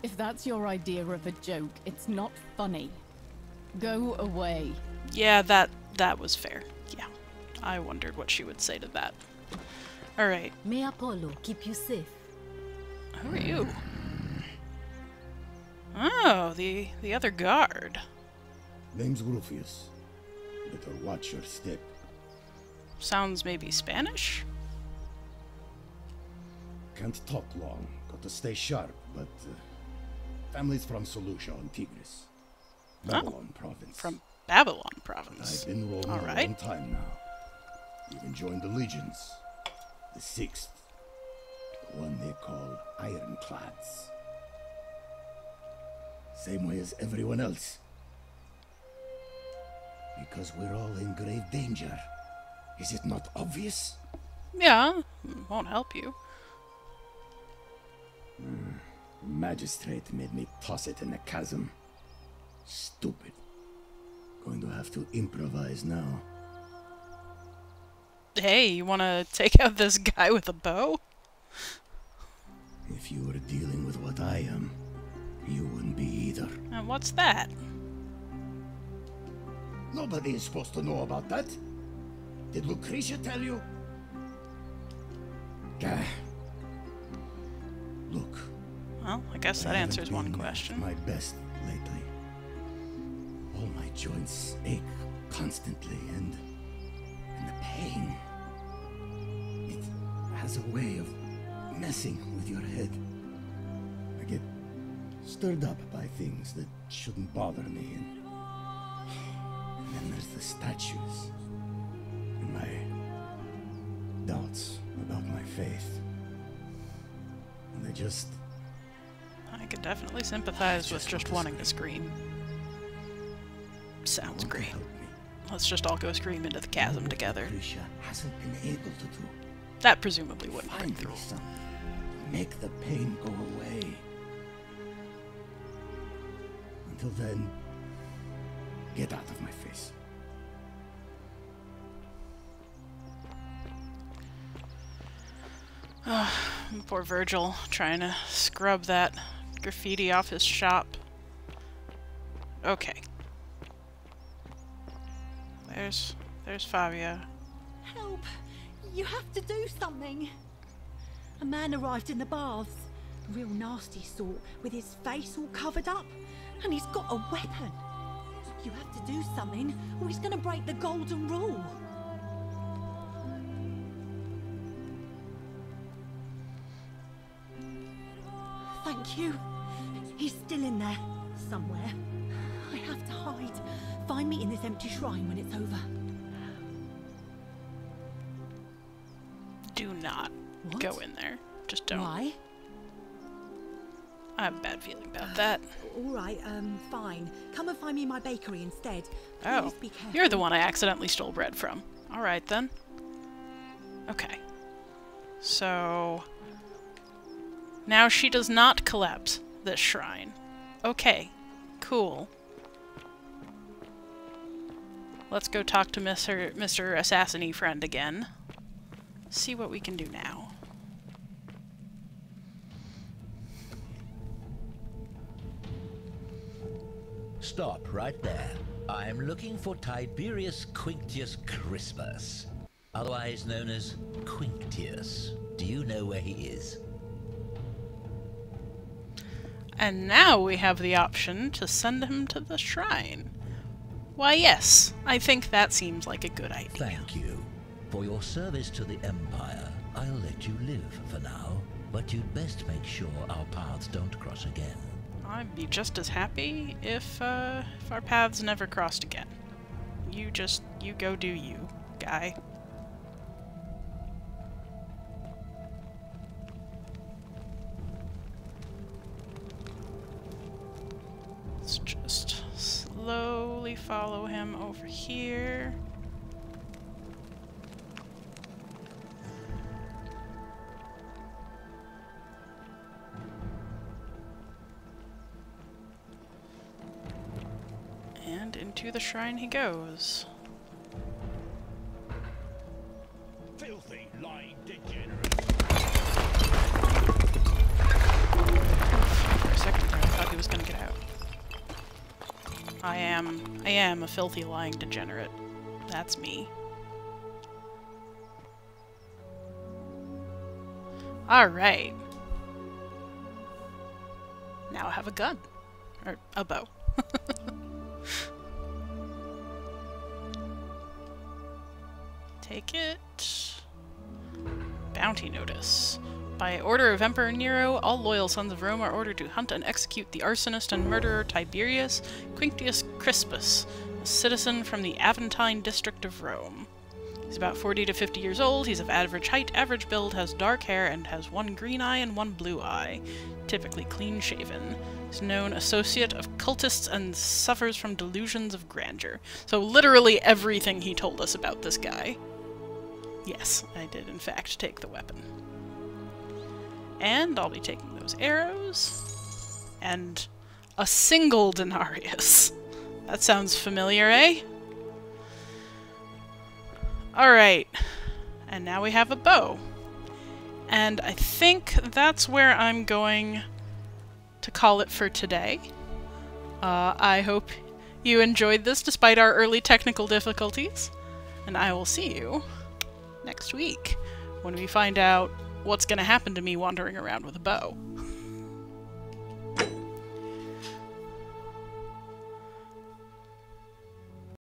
If that's your idea of a joke, it's not funny. Go away. Yeah, that that was fair. Yeah. I wondered what she would say to that. Alright. May Apollo keep you safe. Who are you? Oh, the the other guard. Name's Rufius. Better watch your step. Sounds maybe Spanish? Can't talk long. Got to stay sharp, but uh, family's from Seleucia on Tigris. Babylon province. From Babylon province. I've been rolling All a long time now. Even joined the legions. The sixth. The one they call Ironclads. Same way as everyone else. Because we're all in grave danger. Is it not obvious? Yeah, won't help you. Hmm, magistrate made me toss it in the chasm. Stupid. Going to have to improvise now. Hey, you want to take out this guy with a bow? If you were dealing with what I am, you wouldn't be either. And what's that? Nobody is supposed to know about that. Did Lucretia tell you? Gah. Look. Well, I guess that haven't answers one question. My best lately. All my joints ache constantly, and and the pain. Has a way of messing with your head. I get stirred up by things that shouldn't bother me, and, and then there's the statues and my doubts about my faith. And they just I could definitely sympathize with just wanting to scream. Sounds great. Let's just all go scream into the chasm together. Lucretia hasn't been able to do. That presumably wouldn't break Find through. me something. Make the pain go away. Until then, get out of my face. Oh, Poor Virgil trying to scrub that graffiti off his shop. Okay. There's there's Fabia. Help! You have to do something. A man arrived in the baths. Real nasty sort, with his face all covered up. And he's got a weapon. You have to do something, or he's gonna break the golden rule. Thank you. He's still in there, somewhere. I have to hide. Find me in this empty shrine when it's over. Do not What? go in there. Just don't. Why? I have a bad feeling about that. All right, um, fine. Come and find me my bakery instead. Oh, Please careful. you're the one I accidentally stole bread from. Alright then. Okay. So... Now she does not collapse this shrine. Okay. Cool. Let's go talk to Mr. Mr. Assassiny friend again. See what we can do now. Stop right there. I'm looking for Tiberius Quinctius Crispus, otherwise known as Quinctius. Do you know where he is? And now we have the option to send him to the shrine. Why, yes, I think that seems like a good idea. Thank you. For your service to the Empire, I'll let you live for now, but you'd best make sure our paths don't cross again. I'd be just as happy if, uh, if our paths never crossed again. You just, you go do you, guy. Let's just slowly follow him over here. Into the shrine he goes. Filthy, lying degenerate. For a second there, I thought he was gonna get out. I am, I am a filthy, lying degenerate. That's me. Alright. Now I have a gun. Or a bow. Take it. Bounty notice. By order of Emperor Nero, all loyal sons of Rome are ordered to hunt and execute the arsonist and murderer Tiberius Quinctius Crispus, a citizen from the Aventine district of Rome. He's about 40 to 50 years old, he's of average height, average build, has dark hair, and has one green eye and one blue eye, typically clean shaven. He's known associate of cultists and suffers from delusions of grandeur. So literally everything he told us about this guy. Yes, I did in fact take the weapon. And I'll be taking those arrows. And a single denarius. That sounds familiar, eh? Alright. And now we have a bow. And I think that's where I'm going to call it for today. Uh, I hope you enjoyed this despite our early technical difficulties. And I will see you next week when we find out what's going to happen to me wandering around with a bow.